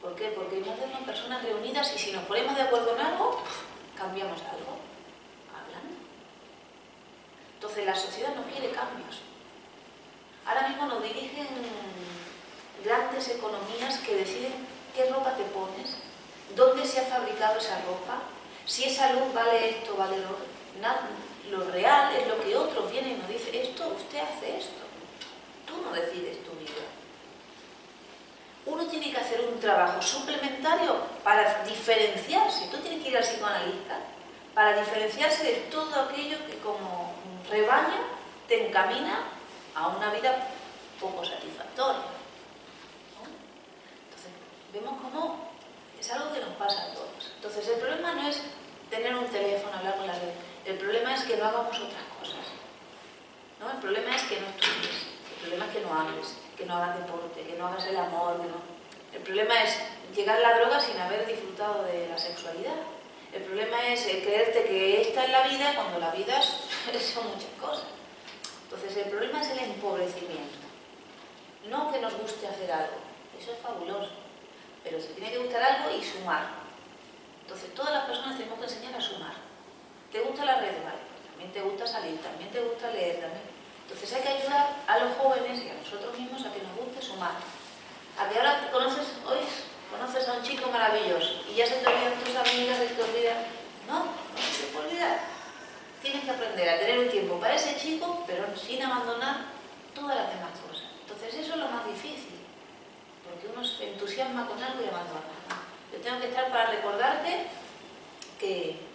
Speaker 1: ¿Por qué? Porque hay más de personas reunidas y si nos ponemos de acuerdo en algo, cambiamos algo. Hablan. Entonces la sociedad no quiere cambios. Ahora mismo nos dirigen grandes economías que deciden qué ropa te pones, dónde se ha fabricado esa ropa, si esa luz vale esto, vale lo. Nada, lo real es lo que otros vienen y nos dicen, esto, usted hace esto. Tú no decides tu vida. Uno tiene que hacer un trabajo suplementario para diferenciarse. Tú tienes que ir al psicoanalista para diferenciarse de todo aquello que como rebaño te encamina a una vida poco satisfactoria. Vemos cómo es algo que nos pasa a todos. Entonces, el problema no es tener un teléfono, hablar con la red. El problema es que no hagamos otras cosas. ¿no? El problema es que no estudies, el problema es que no hables, que no hagas deporte, que no hagas el amor. Que no... El problema es llegar a la droga sin haber disfrutado de la sexualidad. El problema es eh, creerte que esta es la vida cuando la vida son muchas cosas. Entonces el problema es el empobrecimiento. No que nos guste hacer algo, eso es fabuloso, pero se tiene que gustar algo y sumar. Entonces todas las personas tenemos que enseñar a sumar. ¿Te gusta la red? Vale, pues también te gusta salir, también te gusta leer, también. Entonces hay que ayudar a los jóvenes y a nosotros mismos a que nos guste sumar. A que ahora conoces, hoy conoces a un chico maravilloso y ya se te olvidan tus amigas, se te olvidan. No, no se te olvidar. Tienes que aprender a tener un tiempo para ese chico, pero sin abandonar todas las demás cosas. Entonces eso es lo más difícil, porque uno se entusiasma con algo y abandona. Yo tengo que estar para recordarte que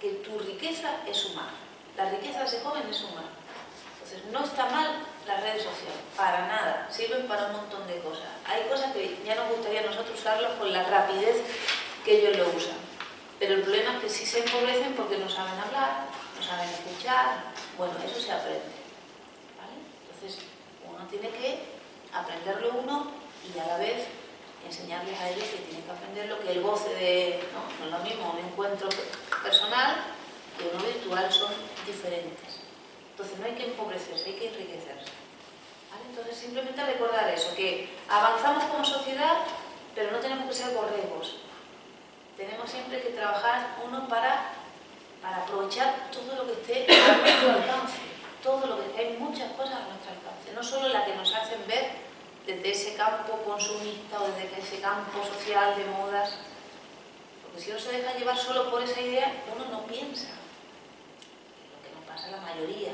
Speaker 1: que tu riqueza es sumar. La riqueza de ese joven es sumar. Entonces, no está mal las redes sociales, para nada, sirven para un montón de cosas. Hay cosas que ya nos gustaría a nosotros usarlas con la rapidez que ellos lo usan. Pero el problema es que sí se empobrecen porque no saben hablar, no saben escuchar. Bueno, eso se aprende. Entonces, uno tiene que aprenderlo uno y a la vez enseñarles a ellos que tienen que aprender lo que el goce de, no, no es lo mismo, un encuentro personal que uno virtual son diferentes. Entonces no hay que empobrecerse, hay que enriquecerse. ¿Vale? Entonces simplemente recordar eso, que avanzamos como sociedad, pero no tenemos que ser borregos. Tenemos siempre que trabajar uno para, para aprovechar todo lo que esté a nuestro alcance. Todo lo que hay muchas cosas a nuestro alcance, no solo las que nos hacen ver desde ese campo consumista o desde ese campo social de modas. Porque si uno se deja llevar solo por esa idea, uno no piensa. Lo que nos pasa a la mayoría.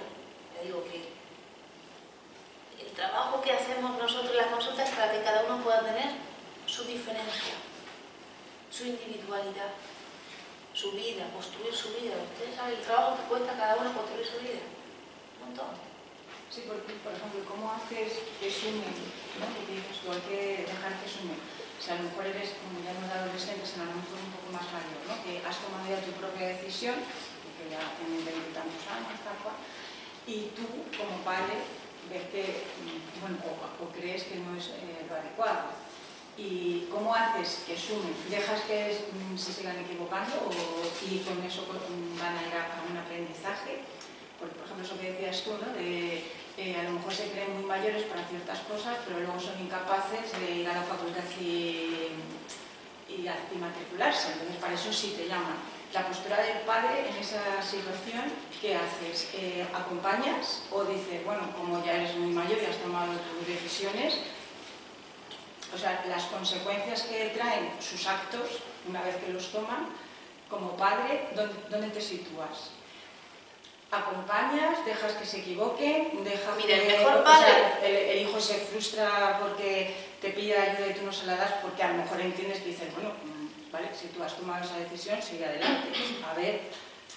Speaker 1: Le digo que el trabajo que hacemos nosotros en las consultas es para que cada uno pueda tener su diferencia, su individualidad, su vida, construir su vida. Ustedes saben el trabajo que cuesta cada uno construir su vida. Un montón.
Speaker 5: Sí, porque, por ejemplo, ¿cómo haces que sumen? ¿no? Que dices tú, hay que dejar que sumen. O sea, a lo mejor eres, como ya no de adolescente, sino a lo mejor un poco más mayor, ¿no? Que has tomado ya tu propia decisión, que ya tienen tantos años, tal cual, y tú, como padre, ves que, mm, bueno, o, crees que no es eh, lo adecuado. ¿Y cómo haces que sumen? ¿Dejas que mm, se sigan equivocando o, y con eso pues, van a ir a, un aprendizaje? Por ejemplo, eso que decías tú, ¿no? A lo mejor se creen muy mayores para ciertas cosas, pero luego son incapaces de ir a la facultad y, y, y matricularse. Entonces, para eso sí te llaman. La postura del padre en esa situación, ¿qué haces? Eh, ¿Acompañas o dices, bueno, como ya eres muy mayor y has tomado tus decisiones, o sea, las consecuencias que traen sus actos, una vez que los toman, como padre, ¿dónde, dónde te sitúas? Acompañas, dejas que se equivoquen, dejas
Speaker 1: Mira,
Speaker 5: que
Speaker 1: el mejor padre...
Speaker 5: o sea, el, el, hijo se frustra porque te pide ayuda y tú no se la das porque a lo mejor entiendes que dices, bueno, vale, si tú has tomado esa decisión, sigue adelante. A ver,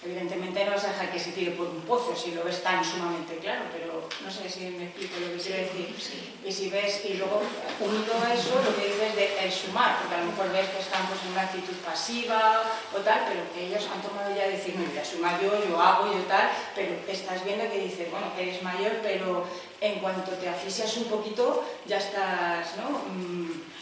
Speaker 5: Evidentemente no vas a dejar que se tire por un pozo si lo ves tan sumamente claro, pero no sé si me explico lo que quiero decir. Y si ves, y luego unido a eso, lo que dices de el sumar, porque a lo mejor ves que están pues, en una actitud pasiva o tal, pero que ellos han tomado ya decir, no, voy a sumar yo, yo hago, yo tal, pero estás viendo que dices, bueno, que eres mayor, pero en cuanto te asfixias un poquito, ya estás, ¿no? Mm,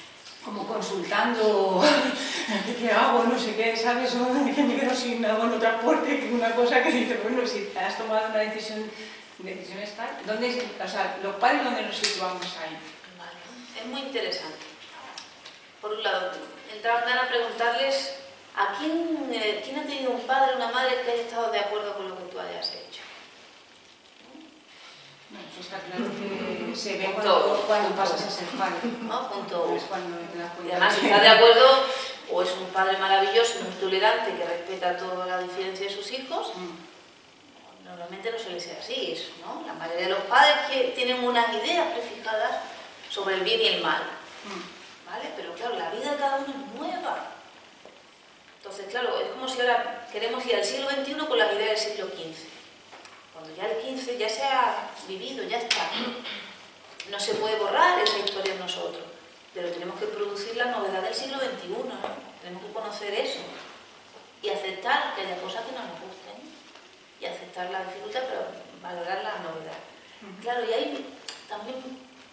Speaker 5: como consultando qué hago, no sé qué, ¿sabes? O que me quedo sin transporte, una cosa que dice, bueno, si has tomado una decisión, decisión tal, ¿dónde, o sea, los padres dónde nos situamos ahí?
Speaker 1: Vale, es muy interesante. Por un lado, entrar a preguntarles a quién, eh, quién ha tenido un padre o una madre que haya estado de acuerdo con lo que tú hayas hecho.
Speaker 5: Eso está claro que se ve cuando, cuando pasas a ser padre.
Speaker 1: ¿no? Punto
Speaker 5: Es cuando te das
Speaker 1: Y además, está de acuerdo, o es un padre maravilloso, muy tolerante, que respeta toda la diferencia de sus hijos,
Speaker 5: Mm,
Speaker 1: normalmente no suele ser así, eso, ¿no? La mayoría de los padres que tienen unas ideas prefijadas sobre el bien y el mal,
Speaker 5: mm.
Speaker 1: ¿vale? Pero claro, la vida de cada uno es nueva. Entonces, claro, es como si ahora queremos ir al siglo XXI con las ideas del siglo XV. Ya el XV ya se ha vivido, ya está. No se puede borrar esa historia en nosotros, pero tenemos que producir la novedad del siglo XXI, ¿no? Tenemos que conocer eso y aceptar que haya cosas que no nos gusten y aceptar la dificultad, pero valorar la novedad. Claro, y ahí también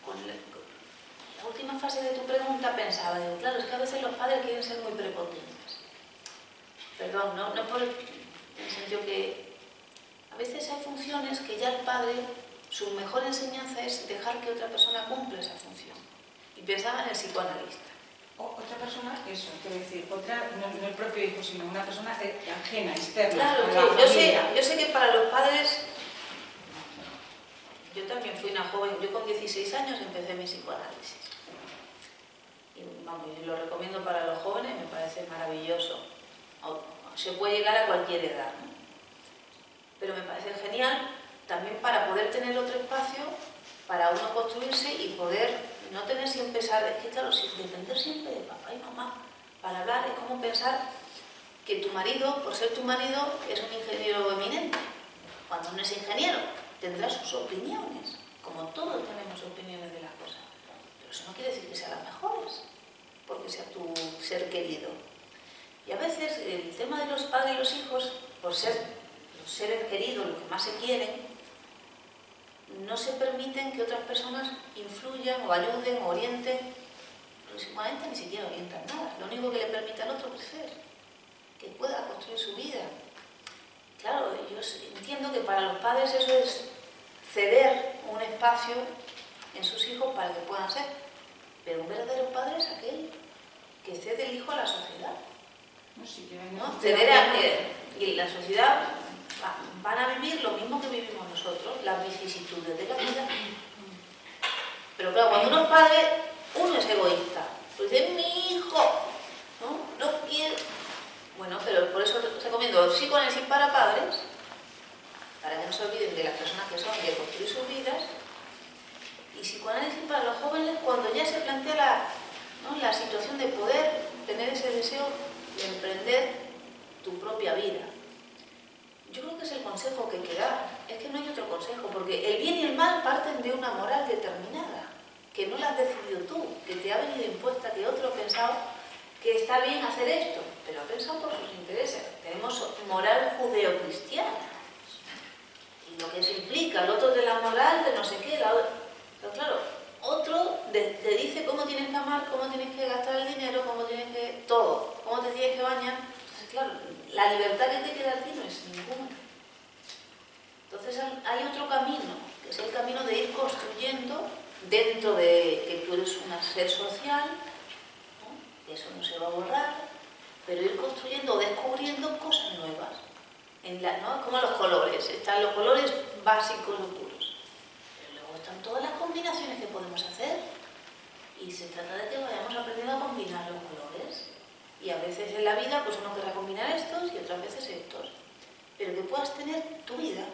Speaker 1: con la, con la última fase de tu pregunta pensaba, digo, claro, es que a veces los padres quieren ser muy prepotentes. Perdón, no, no por el sentido que a veces hay funciones que ya el padre, su mejor enseñanza es dejar que otra persona cumpla esa función. Y pensaba en el psicoanalista.
Speaker 5: O- otra persona, eso, quiero decir, otra, no, no el propio hijo, sino una persona eh, ajena, externa.
Speaker 1: Claro, que yo sé,
Speaker 5: familia.
Speaker 1: yo sé que para los padres, yo también fui una joven, yo con 16 años empecé mi psicoanálisis. Y vamos, lo recomiendo para los jóvenes, me parece maravilloso. O- Se puede llegar a cualquier edad, ¿no? Pero me parece genial también para poder tener otro espacio para uno construirse y poder no tener siempre. Es que claro, depender siempre de papá y mamá para hablar es como pensar que tu marido, por ser tu marido, es un ingeniero eminente. Cuando no es ingeniero, tendrá sus opiniones, como todos tenemos opiniones de las cosas. Pero eso no quiere decir que sean las mejores, porque sea tu ser querido. Y a veces el tema de los padres y los hijos, por ser los seres queridos, los que más se quieren, no se permiten que otras personas influyan o ayuden o orienten. Próximamente ni siquiera orientan nada. Lo único que le permite al otro crecer, que pueda construir su vida. Claro, yo entiendo que para los padres eso es ceder un espacio en sus hijos para que puedan ser. Pero un verdadero padre es aquel que cede el hijo a la sociedad.
Speaker 5: No,
Speaker 1: Ceder a que y la sociedad van a vivir lo mismo que vivimos nosotros, las vicisitudes de la vida. Pero claro, cuando uno es padre, uno es egoísta. Pues dice, mi hijo, ¿no? No quiero. Bueno, pero por eso recomiendo psicoanálisis para padres, para que no se olviden de las personas que son y de construir sus vidas, y psicoanálisis para los jóvenes cuando ya se plantea la, ¿no? la situación de poder tener ese deseo de emprender tu propia vida. Yo creo que es el consejo que hay que dar. Es que no hay otro consejo, porque el bien y el mal parten de una moral determinada, que no la has decidido tú, que te ha venido impuesta, que otro ha pensado que está bien hacer esto, pero ha pensado por sus intereses. Tenemos moral judeocristiana. Y lo que eso implica, el otro de la moral de no sé qué, la otra- pero claro, otro te dice cómo tienes que amar, cómo tienes que gastar el dinero, cómo tienes que... todo, cómo te tienes que bañar. Entonces, claro, la libertad que te queda a ti no es ninguna. Entonces hay- otro camino, que es el camino de ir construyendo dentro de que tú eres un ser social, eso no se va a borrar, pero ir construyendo o descubriendo cosas nuevas. En la. Como los colores, están los colores básicos, los puros. Pero luego están todas las combinaciones que podemos hacer. Y se trata de que vayamos aprendiendo a combinar los colores. Y a veces en la vida pues uno querrá combinar estos y otras veces estos. Pero que puedas tener tu vida.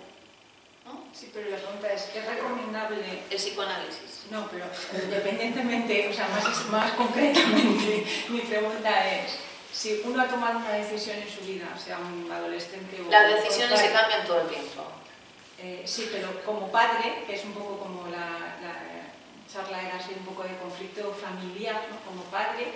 Speaker 1: ¿no?
Speaker 5: Sí, pero la pregunta es, ¿es recomendable
Speaker 1: El psicoanálisis.
Speaker 5: No, pero independientemente, o sea, más, más concretamente, mi pregunta es, si uno ha tomado una decisión en su vida, sea un adolescente o...
Speaker 1: Las decisiones se cambian todo el tiempo.
Speaker 5: Eh, sí, pero como padre, que es un poco como la, la charla era así un poco de conflicto familiar, ¿no? Como padre,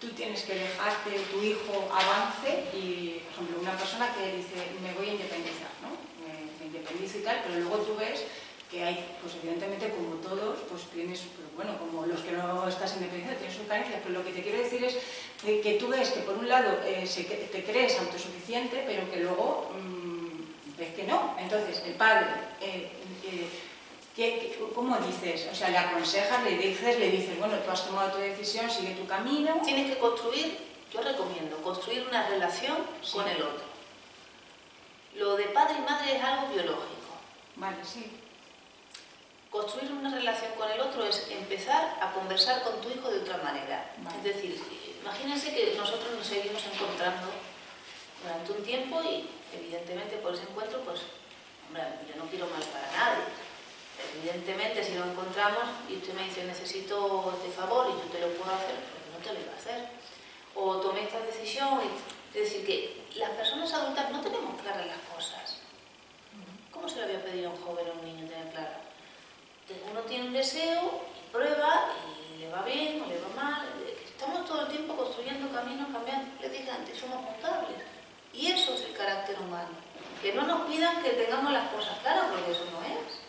Speaker 5: tú tienes que dejar que tu hijo avance y, por ejemplo, una persona que dice, me voy a independizar, ¿no? Me, independizo y tal, pero luego tú ves que hay, pues evidentemente como todos, pues tienes, pues, bueno, como los que no estás independizado, tienes sus carencias, pero lo que te quiero decir es que tú ves que por un lado eh, se- te crees autosuficiente, pero que luego mm, ves que no. Entonces, el padre, eh, eh, ¿qué- qué- ¿cómo dices? O sea, le aconsejas, le dices, le dices, bueno, tú has tomado tu decisión, sigue tu camino.
Speaker 1: Tienes que construir, yo recomiendo, construir una relación
Speaker 5: Sí.
Speaker 1: con el otro. Lo de padre y madre es algo biológico.
Speaker 5: Vale, sí.
Speaker 1: Construir una relación con el otro es empezar a conversar con tu hijo de otra manera.
Speaker 5: Vale.
Speaker 1: Es decir, imagínense que nosotros nos seguimos encontrando durante un tiempo y evidentemente por ese encuentro, pues, hombre, yo no quiero mal para nadie. Evidentemente, si nos encontramos y usted me dice necesito este favor y yo te lo puedo hacer, pues no te lo iba a hacer. O tomé esta decisión, y, es decir, que las personas adultas no tenemos claras las cosas. ¿Cómo se le había pedido a un joven o a un niño tener claro? Uno tiene un deseo y prueba y le va bien o le va mal. Estamos todo el tiempo construyendo caminos, cambiando. Les dije antes, somos mutables. Y eso es el carácter humano. Que no nos pidan que tengamos las cosas claras, porque eso no es.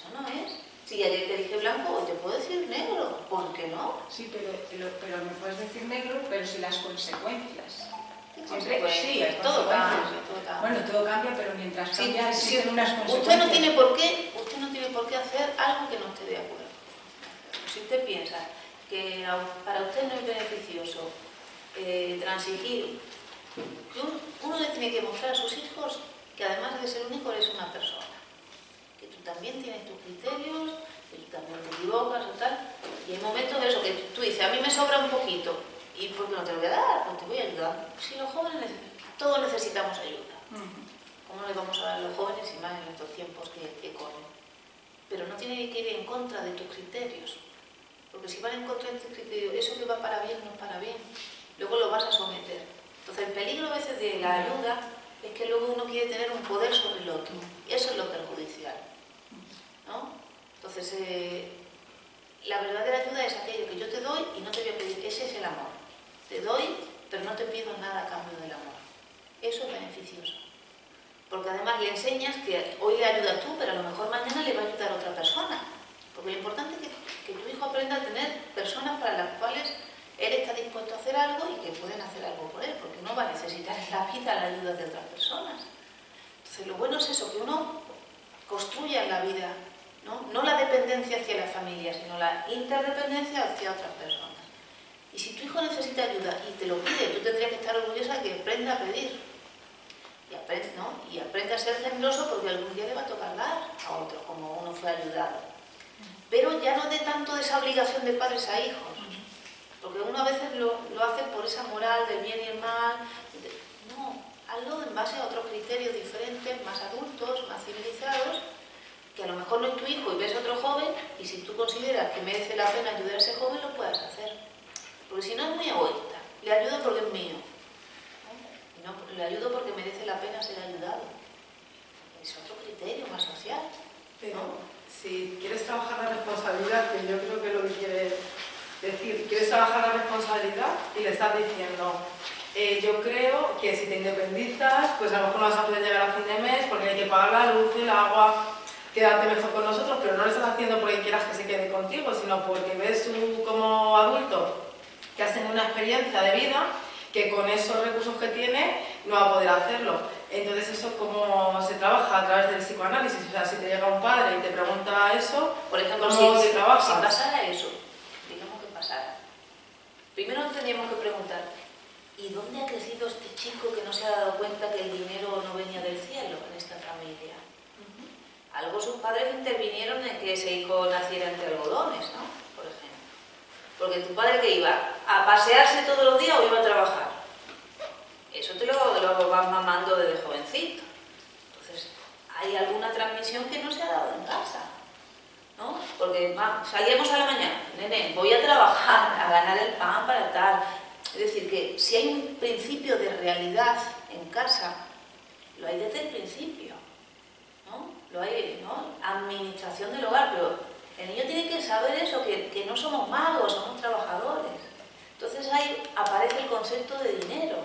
Speaker 1: Eso no es. Si ayer te dije blanco, hoy te puedo decir negro. ¿Por qué no?
Speaker 5: Sí, pero, pero, pero me puedes decir negro, pero si las consecuencias.
Speaker 1: ¿Qué
Speaker 5: Siempre, sí,
Speaker 1: consecuencias?
Speaker 5: hay
Speaker 1: todo cambia, todo cambia.
Speaker 5: Bueno, todo cambia, pero mientras cambia
Speaker 1: sí,
Speaker 5: existen unas consecuencias.
Speaker 1: Usted no tiene por qué, usted no tiene por qué hacer algo que no esté de acuerdo. Si usted piensa que para usted no es beneficioso eh, transigir, que uno le tiene que mostrar a sus hijos que además de ser único eres una persona, tú también tienes tus criterios, tú también te equivocas o tal, y hay momentos de eso que tú dices, a mí me sobra un poquito, ¿y por qué no te lo voy a dar? Pues te voy a ayudar. Si los jóvenes, todos necesitamos ayuda. ¿Cómo le vamos a dar a los jóvenes y más en estos tiempos que, que corren? Pero no tiene que ir en contra de tus criterios. Porque si van en contra de tus criterios, eso que va para bien no es para bien. Luego lo vas a someter. Entonces el peligro a veces de la ayuda es que luego uno quiere tener un poder sobre el otro. Y eso es lo perjudicial. ¿No? Entonces, eh, la verdadera ayuda es aquello que yo te doy y no te voy a pedir. Ese es el amor. Te doy, pero no te pido nada a cambio del amor. Eso es beneficioso. Porque además le enseñas que hoy le ayudas tú, pero a lo mejor mañana le va a ayudar a otra persona. Porque lo importante es que, que tu hijo aprenda a tener personas para las cuales él está dispuesto a hacer algo y que pueden hacer algo por él, porque no va a necesitar en la vida la ayuda de otras personas. Entonces lo bueno es eso, que uno construya en la vida, ¿no? no la dependencia hacia la familia, sino la interdependencia hacia otras personas. Y si tu hijo necesita ayuda y te lo pide, tú tendrías que estar orgullosa de que aprenda a pedir. Y aprende, ¿no? y aprende a ser generoso porque algún día le va a tocar dar a otro, como uno fue ayudado. Pero ya no de tanto de esa obligación de padres a hijos, porque uno a veces lo, lo hace por esa moral del bien y el mal. No, hazlo en base a otros criterios diferentes, más adultos, más civilizados, que a lo mejor no es tu hijo y ves a otro joven, y si tú consideras que merece la pena ayudar a ese joven, lo puedes hacer. Porque si no es muy egoísta, le ayudo porque es mío. ¿no? Le ayudo porque merece la pena ser ayudado. Es otro criterio más social.
Speaker 6: Pero si quieres trabajar la responsabilidad, que yo creo que lo que quiere decir, quieres trabajar la responsabilidad y le estás diciendo, eh, yo creo que si te independizas, pues a lo mejor no vas a poder llegar a fin de mes porque hay que pagar la luz, el agua, quedarte mejor con nosotros, pero no lo estás haciendo porque quieras que se quede contigo, sino porque ves tú como adulto que has tenido una experiencia de vida que con esos recursos que tiene no va a poder hacerlo. Entonces eso cómo se trabaja a través del psicoanálisis, o sea, si te llega un padre y te pregunta eso,
Speaker 1: Por ejemplo,
Speaker 6: ¿Cómo
Speaker 1: si,
Speaker 6: se trabaja?
Speaker 1: si pasara eso, digamos que pasara, primero tendríamos que preguntar, ¿y dónde ha crecido este chico que no se ha dado cuenta que el dinero no venía del cielo en esta familia? Algo sus padres intervinieron en que ese hijo naciera entre algodones, ¿no? Por ejemplo. Porque tu padre que iba a pasearse todos los días o iba a trabajar. Eso te lo, lo vas mamando desde jovencito. Entonces, hay alguna transmisión que no se ha dado en casa. ¿no? Porque salíamos a la mañana, nene, voy a trabajar, a ganar el pan para tal. Es decir, que si hay un principio de realidad en casa, lo hay desde el principio. ¿No? Lo hay, ¿no? Administración del hogar, pero el niño tiene que saber eso, que, que no somos magos, somos trabajadores. Entonces ahí aparece el concepto de dinero.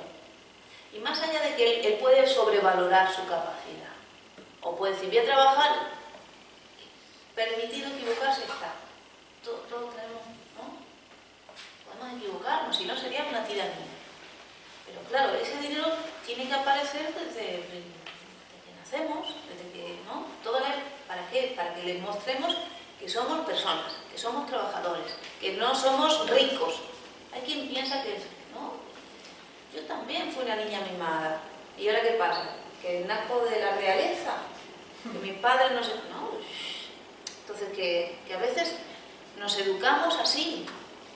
Speaker 1: Y más allá de que él, él puede sobrevalorar su capacidad, o puede decir, voy a trabajar, permitido equivocarse está. Todos, tenemos, ¿no? Podemos equivocarnos, si no sería una tiranía. Pero claro, ese dinero tiene que aparecer desde, desde que nacemos, desde que, ¿no? Todo la- ¿Para qué? Para que les mostremos que somos personas, que somos trabajadores, que no somos ricos. Hay quien piensa que, ¿no? Yo también fui una niña mimada. ¿Y ahora qué pasa? Que nazco de la realeza, que mis padres no se... No, entonces que, que a veces nos educamos así.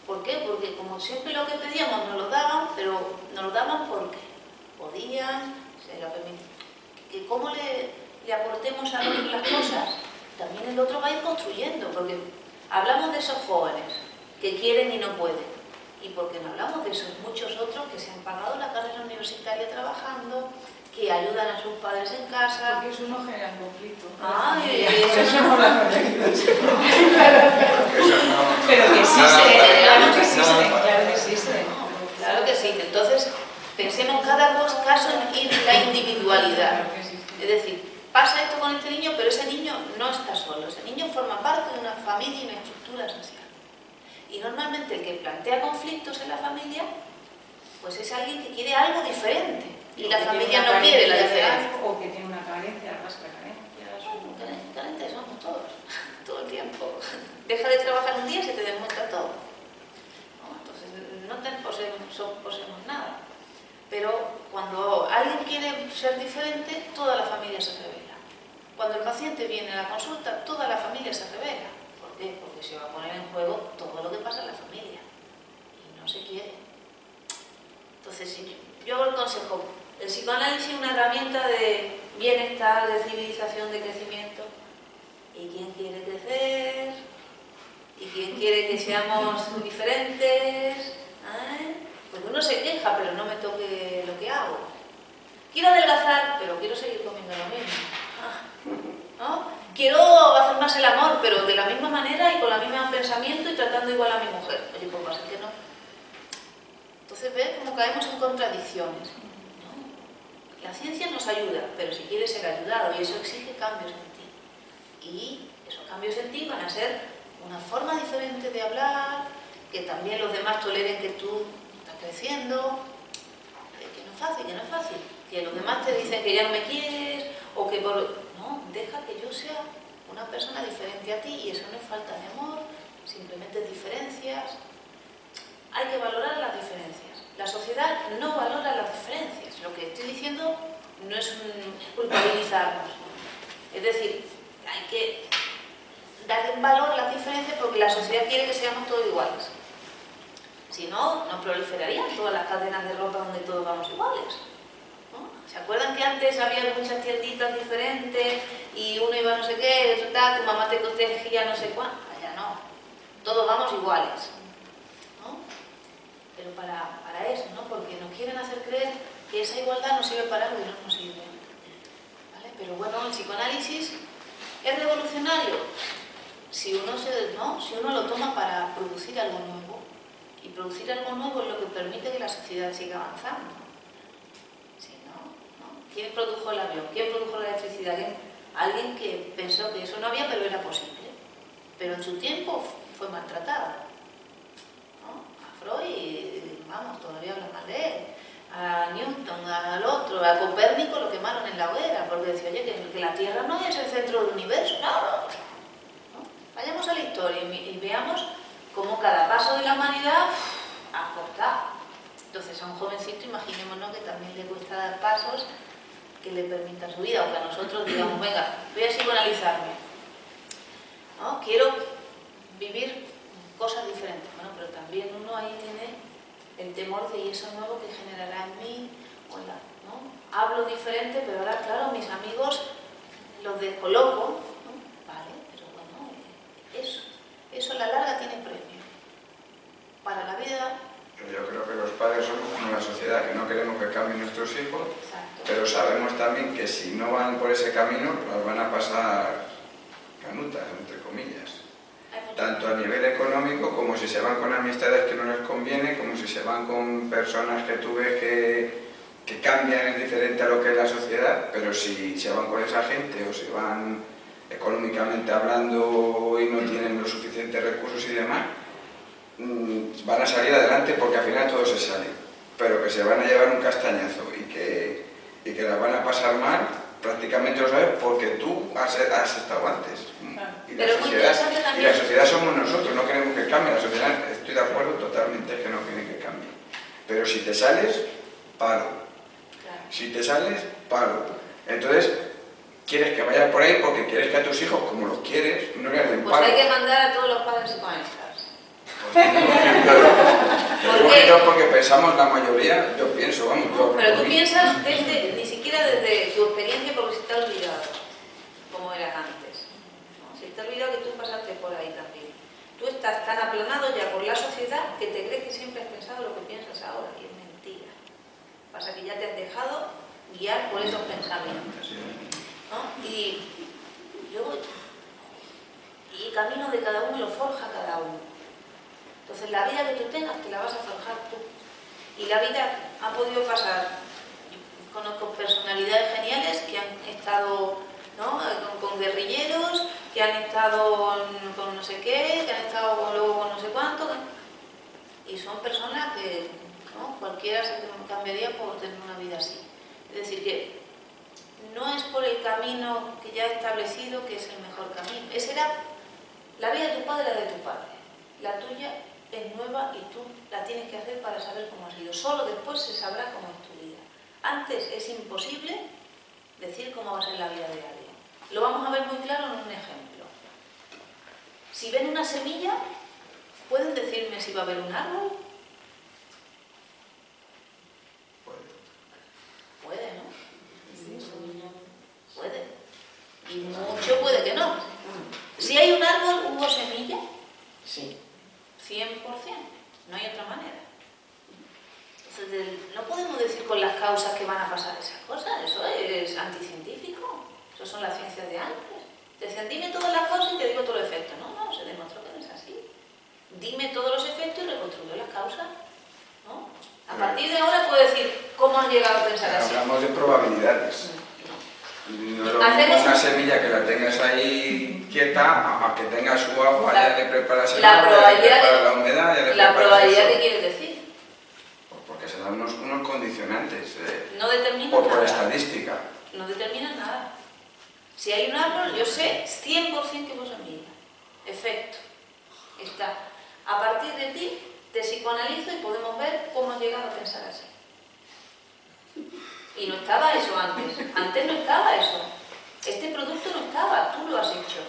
Speaker 1: ¿Por qué? Porque como siempre lo que pedíamos nos lo daban, pero nos lo daban porque podían, se lo permitían. Que cómo le, le aportemos a otro las cosas, también el otro va a ir construyendo, porque hablamos de esos jóvenes que quieren y no pueden. Y porque no hablamos de esos muchos otros que se han pagado la carrera universitaria trabajando, que ayudan a sus padres en casa.
Speaker 5: Porque eso no genera conflicto.
Speaker 1: Ay,
Speaker 5: eso
Speaker 4: no,
Speaker 5: Pero que existe, claro que existe, claro que existe.
Speaker 1: Claro que sí. Entonces, pensemos cada caso en la individualidad.
Speaker 5: Que.
Speaker 1: Es decir, pasa esto con este niño, pero ese niño no está solo. Ese niño forma parte de una familia y una estructura social. Y normalmente el que plantea conflictos en la familia, pues es alguien que quiere algo diferente. Y la
Speaker 5: Que
Speaker 1: familia no quiere la diferencia.
Speaker 5: O que tiene una carencia, rasca carencias. o-
Speaker 1: Calen- Calentes somos todos, todo el tiempo. Deja de trabajar un día y se te demuestra todo. ¿no? Entonces, no te poseemos, poseemos nada. Pero cuando alguien quiere ser diferente, toda la familia se revela. Cuando el paciente viene a la consulta, toda la familia se revela. ¿Por qué? Porque se va a poner en juego todo lo que pasa en la familia. Y no se quiere. Entonces, yo hago el consejo, el psicoanálisis es una herramienta de bienestar, de civilización, de crecimiento. ¿Y quién quiere crecer? ¿Y quién quiere que seamos diferentes? Queja, pero no me toque lo que hago. Quiero adelgazar, pero quiero seguir comiendo lo mismo. Ah, ¿no? Quiero hacer más el amor, pero de la misma manera y con el mismo pensamiento y tratando igual a mi mujer. Oye, pues va a ser que no. Entonces, ¿ves cómo caemos en contradicciones? ¿no? La ciencia nos ayuda, pero si quieres ser ayudado, y eso exige cambios en ti. Y esos cambios en ti van a ser una forma diferente de hablar, que también los demás toleren que tú creciendo, que no es fácil, que no es fácil. Que los demás te dicen que ya no me quieres, o que por... No, deja que yo sea una persona diferente a ti, y eso no es falta de amor, simplemente diferencias. Hay que valorar las diferencias. La sociedad no valora las diferencias. Lo que estoy diciendo no es culpabilizarnos. Es decir, hay que dar valor las diferencias porque la sociedad quiere que seamos todos iguales. Si no, no proliferarían todas las cadenas de ropa donde todos vamos iguales. ¿no? ¿Se acuerdan que antes había muchas tienditas diferentes y uno iba no sé qué, tal, tu mamá te protegía no sé cuánto? Allá no. Todos vamos iguales. ¿no? Pero para, para eso, ¿no? Porque nos quieren hacer creer que esa igualdad no sirve para algo y no nos sirve. ¿Vale? Pero bueno, el psicoanálisis es revolucionario si uno, se, ¿no? si uno lo toma para producir algo nuevo. Y producir algo nuevo es lo que permite que la sociedad siga avanzando. ¿Quién produjo el avión? ¿Quién produjo la electricidad? Alguien que pensó que eso no había, pero era posible. Pero en su tiempo fue maltratada. A Freud, vamos, todavía hablan mal de él. A Newton, al otro, a Copérnico lo quemaron en la hoguera, porque decía, oye, que, la Tierra no es el centro del universo. No, no. ¿no? Vayamos a la historia y veamos cómo cada paso de la humanidad cortado. Entonces a un jovencito, imaginémonos que también le cuesta dar pasos que le permitan su vida, o que a nosotros digamos, venga, voy a psicoanalizarme. ¿no? Quiero vivir cosas diferentes. Bueno, pero también uno ahí tiene el temor de y eso nuevo que generará en mí. o en la- ¿no? Hablo diferente, pero ahora, claro, mis amigos los descoloco. ¿no? Vale, pero bueno, eh, eso, eso a la larga tiene premio. Para la vida,
Speaker 4: Pero Yo creo que los padres somos como la sociedad, que no queremos que cambien nuestros hijos,
Speaker 1: Exacto.
Speaker 4: pero sabemos también que si no van por ese camino, las van a pasar canutas, entre comillas. Tanto a nivel económico como si se van con amistades que no les conviene, como si se van con personas que tú ves que, que cambian, es diferente a lo que es la sociedad, pero si se van con esa gente o se van económicamente hablando y no tienen los suficientes recursos y demás, mm, van a salir adelante porque al final todo se sale, pero que se van a llevar un castañazo y que, y que la van a pasar mal, prácticamente lo sabes porque tú has, has estado antes.
Speaker 5: Claro.
Speaker 4: Y la
Speaker 1: Pero
Speaker 4: sociedad-
Speaker 1: interesante
Speaker 4: y
Speaker 1: también.
Speaker 4: la sociedad somos nosotros, no queremos que cambie. La sociedad, estoy de acuerdo totalmente que no quieren que cambie. Pero si te sales, paro.
Speaker 1: Claro.
Speaker 4: Si te sales, paro. Entonces, quieres que vayas por ahí porque quieres que a tus hijos, como los quieres, no les den
Speaker 1: Pues
Speaker 4: palo.
Speaker 1: hay que mandar a todos los padres psicoanalistas.
Speaker 4: Pero
Speaker 1: ¿Por
Speaker 4: digo
Speaker 1: qué?
Speaker 4: que no porque pensamos la mayoría, yo pienso, vamos, yo-
Speaker 1: Pero tú piensas desde, ni siquiera desde tu experiencia porque se te ha olvidado cómo eras antes. ¿no? Se te ha olvidado que tú pasaste por ahí también. Tú estás tan aplanado ya por la sociedad que te crees que siempre has pensado lo que piensas ahora y es mentira. Pasa que ya te has dejado guiar por esos pensamientos. Y luego, y el camino de cada uno lo forja cada uno. Entonces la vida que tú tengas te la vas a forjar tú. Y la vida ha podido pasar. Yo conozco personalidades geniales que han estado ¿no? con, guerrilleros, que han estado con, no sé qué, que han estado luego con no sé cuánto. Y son personas que cualquiera se cambiaría por tener una vida así. Es decir, que no es por el camino que ya he establecido que es el mejor camino. Esa era la vida de tu padre, la de tu padre. La tuya es nueva y tú la tienes que hacer para saber cómo ha sido. Solo después se sabrá cómo es tu vida. Antes es imposible decir cómo va a ser la vida de alguien. Lo vamos a ver muy claro en un ejemplo. Si ven una semilla, ¿pueden decirme si va a haber un árbol? Puede, ¿no? Puede. Y mucho puede que no. Si hay un árbol, hubo semilla,
Speaker 3: Sí.
Speaker 1: 100%. No hay otra manera. Entonces, no podemos decir con las causas que van a pasar esas cosas. Eso es anticientífico. Eso son las ciencias de antes. Te decían, dime todas las causas y te digo todo el efecto. No, no, se demostró que no es así. Dime todos los efectos y reconstruye las causas. ¿no? A partir de ahora puedo decir cómo has llegado a pensar así.
Speaker 4: Hablamos de probabilidades. No
Speaker 1: Hacemos-
Speaker 4: una semilla que la tengas ahí quieta a, a que tenga su agua,
Speaker 1: La-
Speaker 4: ya le preparas el
Speaker 1: la
Speaker 4: agua, ya le
Speaker 1: de-
Speaker 4: la humedad, ya le
Speaker 1: La probabilidad
Speaker 4: eso.
Speaker 1: que quiere decir.
Speaker 4: Pues Porque se dan unos, unos condicionantes eh,
Speaker 1: No determina
Speaker 4: por, por
Speaker 1: nada.
Speaker 4: estadística.
Speaker 1: No determina nada. Si hay un árbol, yo sé 100% que vos. Efecto. Está. A partir de ti, te psicoanalizo y podemos ver cómo has llegado a pensar así. Y no estaba eso antes. Antes no estaba eso. Este producto no estaba, tú lo has hecho.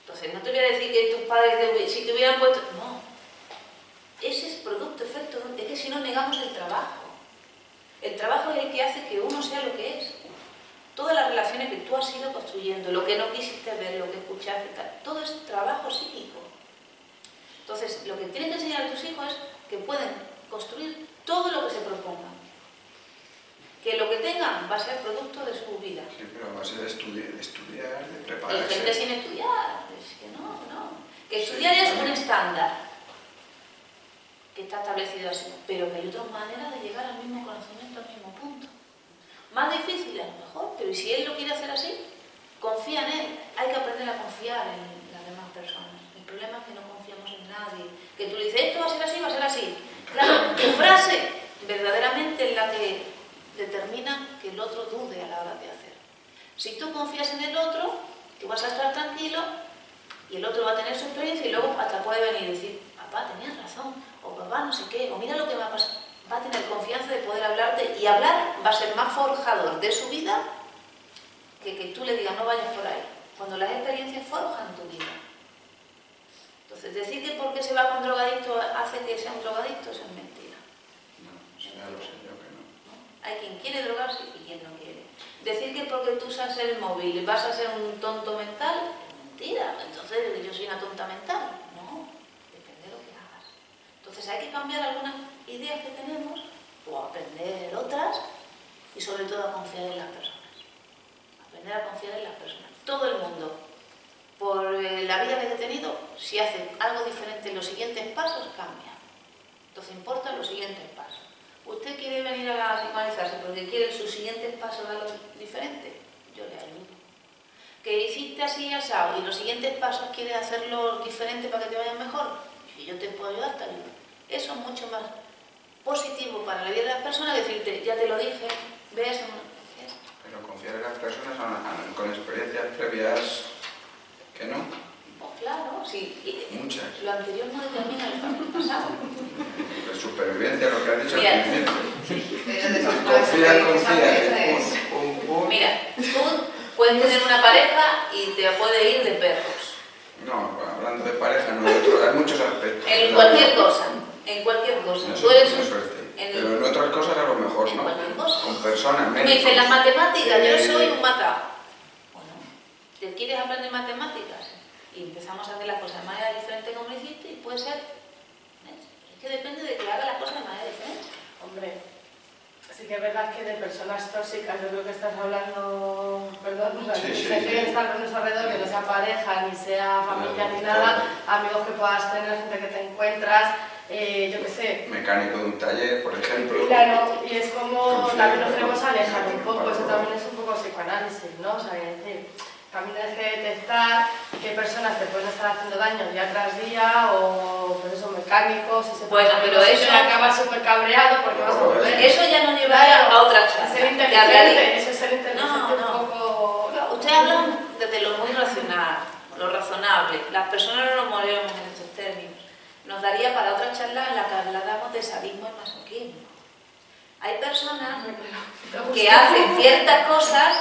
Speaker 1: Entonces, no te voy a decir que tus padres, si te hubieran puesto... No. Ese es producto, efecto. Es que si no negamos el trabajo. El trabajo es el que hace que uno sea lo que es. Todas las relaciones que tú has ido construyendo, lo que no quisiste ver, lo que escuchaste, todo es trabajo psíquico. Entonces, lo que tienes que enseñar a tus hijos es que pueden construir todo lo que se propongan. Que lo que tengan va a ser producto de su vida.
Speaker 4: Sí, pero a base de, estudi- de estudiar, de
Speaker 1: Hay
Speaker 4: prepararse.
Speaker 1: gente sin estudiar, es que no, no. Que estudiar es un estándar que está establecido así, pero que hay otras maneras de llegar al mismo conocimiento, al mismo punto. Más difícil a lo mejor, pero ¿y si él lo quiere hacer así? Confía en él. Hay que aprender a confiar en las demás personas. El problema es que no confiamos en nadie. Que tú le dices, esto va a ser así, va a ser así. Claro, tu frase verdaderamente es la que determina que el otro dude a la hora de hacer. Si tú confías en el otro, tú vas a estar tranquilo y el otro va a tener su experiencia y luego hasta puede venir y decir, papá, tenías razón, o papá, no sé qué, o mira lo que me ha pasado. Va a tener confianza de poder hablarte y hablar va a ser más forjador de su vida que que tú le digas, no vayas por ahí. Cuando las experiencias forjan tu vida. Entonces, decir que porque se va con drogadicto hace que sea un drogadicto, es mentira.
Speaker 4: No, ya lo sé yo que no.
Speaker 1: ¿no? Hay quien quiere drogarse y quien no quiere. Decir que porque tú usas el móvil vas a ser un tonto mental es mentira. Entonces yo soy una tonta mental. No, depende de lo que hagas. Entonces hay que cambiar algunas ideas que tenemos o aprender otras y sobre todo a confiar en las personas. Aprender a confiar en las personas. Todo el mundo, por eh, la vida que he tenido, si hace algo diferente en los siguientes pasos, cambia. Entonces importan los siguientes pasos. ¿Usted quiere venir a la psicoanalizarse porque quiere sus siguientes pasos algo diferente? Yo le ayudo. Que hiciste así asado y los siguientes pasos quieres hacerlos diferente para que te vayan mejor, y yo te puedo ayudar, te ayudo. Eso es mucho más positivo para la vida de las personas decirte, ya te lo dije, ves,
Speaker 4: Pero confiar en las personas a- a- con experiencias previas que no,
Speaker 1: claro, sí. y-
Speaker 4: muchas.
Speaker 1: Lo anterior no determina el pasado.
Speaker 4: De supervivencia, lo que has dicho
Speaker 1: Mira.
Speaker 4: al principio. Confía, confía.
Speaker 1: Mira, tú puedes tener una pareja y te puede ir de perros.
Speaker 4: No, hablando de pareja, no, de otro- hay muchos aspectos.
Speaker 1: En
Speaker 4: ¿no?
Speaker 1: cualquier cosa. En cualquier cosa.
Speaker 4: Eso
Speaker 1: Tú eres un-
Speaker 4: Pero en otras cosas a lo mejor,
Speaker 1: en
Speaker 4: ¿no?
Speaker 1: cualquier cosa.
Speaker 4: Con personas,
Speaker 1: Tú me
Speaker 4: médicos.
Speaker 1: las matemáticas, yo
Speaker 4: Eh,
Speaker 1: soy un matado. Bueno, ¿te quieres aprender matemáticas? Y empezamos a hacer las cosas de manera diferente como lo hiciste y puede ser... ¿ves? Es que depende de que haga las cosas de manera diferente.
Speaker 6: Hombre, sí que es verdad que de personas tóxicas, yo creo que estás hablando, perdón, o sea,
Speaker 4: Sí,
Speaker 6: que
Speaker 4: sí,
Speaker 6: gente
Speaker 4: sí.
Speaker 6: que está a nuestro alrededor, que no sea pareja, ni sea familia, ni nada, amigos que puedas tener, gente que te encuentras, eh, yo qué sé.
Speaker 4: Mecánico de un taller, por ejemplo.
Speaker 6: Claro, y es como
Speaker 4: Confía,
Speaker 6: también nos
Speaker 4: ¿no?
Speaker 6: queremos alejar un poco, eso también es un poco psicoanálisis, ¿no? O sea, es decir, también tienes que detectar qué personas te pueden estar haciendo daño día tras día, o pues eso, mecánicos, y se
Speaker 1: Bueno, pero eso-
Speaker 6: acabas súper cabreado porque vas a volver.
Speaker 1: Eso ya nos llevaría a otra charla.
Speaker 6: Ser inteligente, eso es ser inteligente
Speaker 1: No, no.
Speaker 6: un poco...
Speaker 1: Ustedes hablan desde lo muy racional, lo razonable. Las personas no nos movemos en estos términos. Nos daría para otra charla en la que habláramos de sadismo y masoquismo. Hay personas que hacen ciertas cosas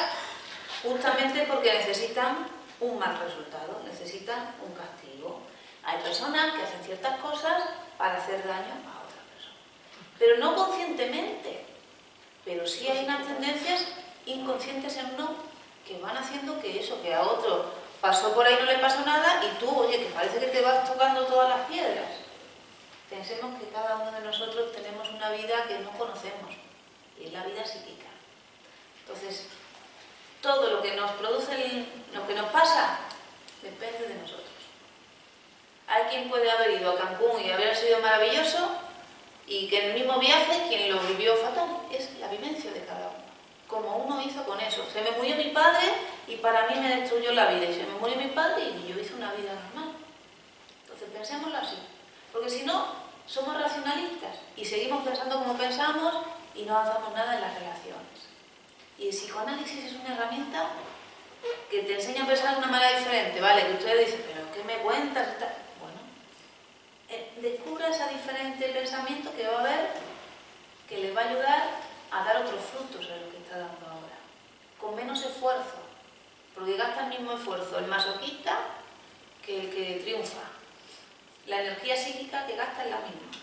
Speaker 1: justamente porque necesitan un mal resultado, necesitan un castigo. Hay personas que hacen ciertas cosas para hacer daño a otra persona. Pero no conscientemente. Pero sí hay unas tendencias inconscientes en uno que van haciendo que eso, que a otro pasó por ahí no le pasó nada y tú, oye, que parece que te vas tocando todas las piedras. Pensemos que cada uno de nosotros tenemos una vida que no conocemos y es la vida psíquica. Entonces, todo lo que nos produce, lo que nos pasa, depende de nosotros. Hay quien puede haber ido a Cancún y haber sido maravilloso y que en el mismo viaje quien lo vivió fatal es la vivencia de cada uno. Como uno hizo con eso. Se me murió mi padre y para mí me destruyó la vida. Y se me murió mi padre y yo hice una vida normal. Entonces pensémoslo así. Porque si no, somos racionalistas y seguimos pensando como pensamos y no avanzamos nada en las relaciones. Y el psicoanálisis es una herramienta que te enseña a pensar de una manera diferente, ¿vale? Que usted dice, pero ¿qué me cuentas? Bueno, eh, descubra ese diferente pensamiento que va a haber, que le va a ayudar a dar otros frutos de lo que está dando ahora, con menos esfuerzo, porque gasta el mismo esfuerzo el masoquista que el que triunfa. La energía psíquica que gasta es la misma.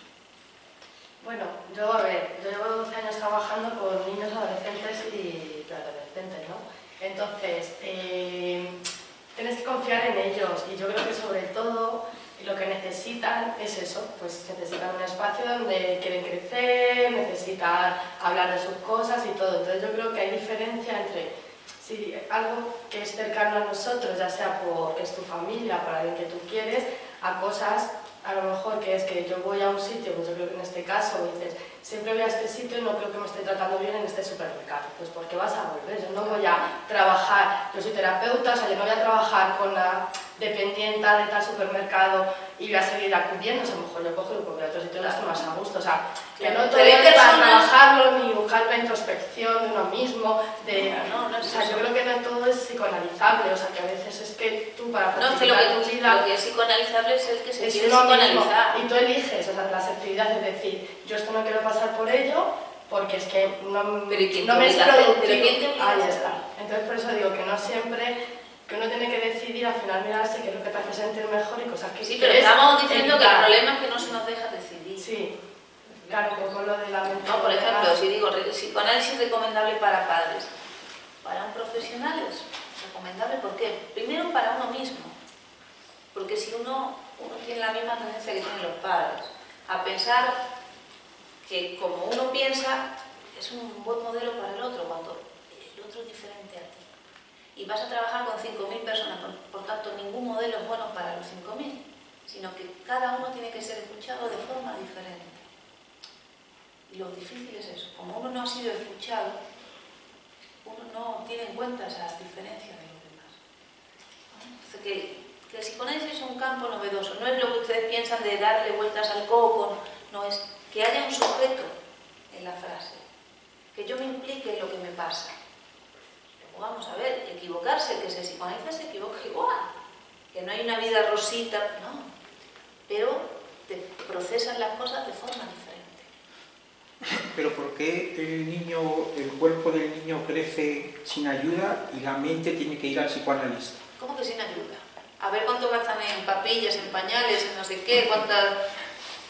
Speaker 6: Bueno, yo a ver, yo llevo 12 años trabajando con niños, adolescentes y preadolescentes, ¿no? Entonces, eh, tienes que confiar en ellos y yo creo que sobre todo lo que necesitan es eso, pues necesitan un espacio donde quieren crecer, necesitan hablar de sus cosas y todo. Entonces yo creo que hay diferencia entre si algo que es cercano a nosotros, ya sea porque es tu familia, para alguien que tú quieres, a cosas a lo mejor que es que yo voy a un sitio, pues yo creo que en este caso dices, siempre voy a este sitio y no creo que me esté tratando bien en este supermercado, pues porque vas a volver, yo no voy a trabajar, yo soy terapeuta, o sea, yo no voy a trabajar con la dependienta de tal supermercado y voy a seguir acudiendo, o sea, a lo mejor yo cojo y a otro sitio y estoy más a gusto, o sea, que no todo es para trabajarlo ni buscar la introspección de uno mismo, de...
Speaker 1: No, no, no
Speaker 6: o sea, yo creo que no todo es psicoanalizable, o sea, que a veces es que tú para
Speaker 1: No, es que lo que,
Speaker 6: vida
Speaker 1: lo que es psicoanalizable es el que se quiere psicoanalizar.
Speaker 6: y tú eliges, o sea, la asertividad es decir, yo esto no quiero pasar por ello porque es que no,
Speaker 1: Pero ¿y quién
Speaker 6: no me es productivo.
Speaker 1: ¿Pero quién te obliga a
Speaker 6: Ahí está. Entonces por eso digo que no siempre, que uno tiene que decidir al final mirarse qué es lo que te hace sentir mejor y cosas que
Speaker 1: Sí, pero estamos diciendo que el
Speaker 6: evitar.
Speaker 1: problema es que no se nos deja decidir.
Speaker 6: Sí, claro, un poco lo de la mente.
Speaker 1: No, por ejemplo, si digo psicoanálisis recomendable para padres, para un profesional es recomendable, ¿por qué? Primero para uno mismo, porque si uno, uno tiene la misma tendencia que tienen los padres, a pensar que como uno piensa, es un buen modelo para el otro, cuando el otro es diferente a ti. Y vas a trabajar con 5.000 personas, por, tanto ningún modelo es bueno para los 5.000, sino que cada uno tiene que ser escuchado de forma diferente. Y lo difícil es eso, como uno no ha sido escuchado, uno no tiene en cuenta esas diferencias de los demás. Entonces, que, el es un campo novedoso, no es lo que ustedes piensan de darle vueltas al coco, no es que haya un sujeto en la frase, que yo me implique en lo que me pasa. Luego vamos a ver, equivocarse, el que se psicoanaliza se equivoca igual, que no hay una vida rosita, no, pero te procesan las cosas de forma diferente.
Speaker 3: Pero ¿por qué el niño, el cuerpo del niño crece sin ayuda y la mente tiene que ir al psicoanalista?
Speaker 1: ¿Cómo que sin ayuda? A ver cuánto gastan en papillas, en pañales, en no sé qué, cuántas...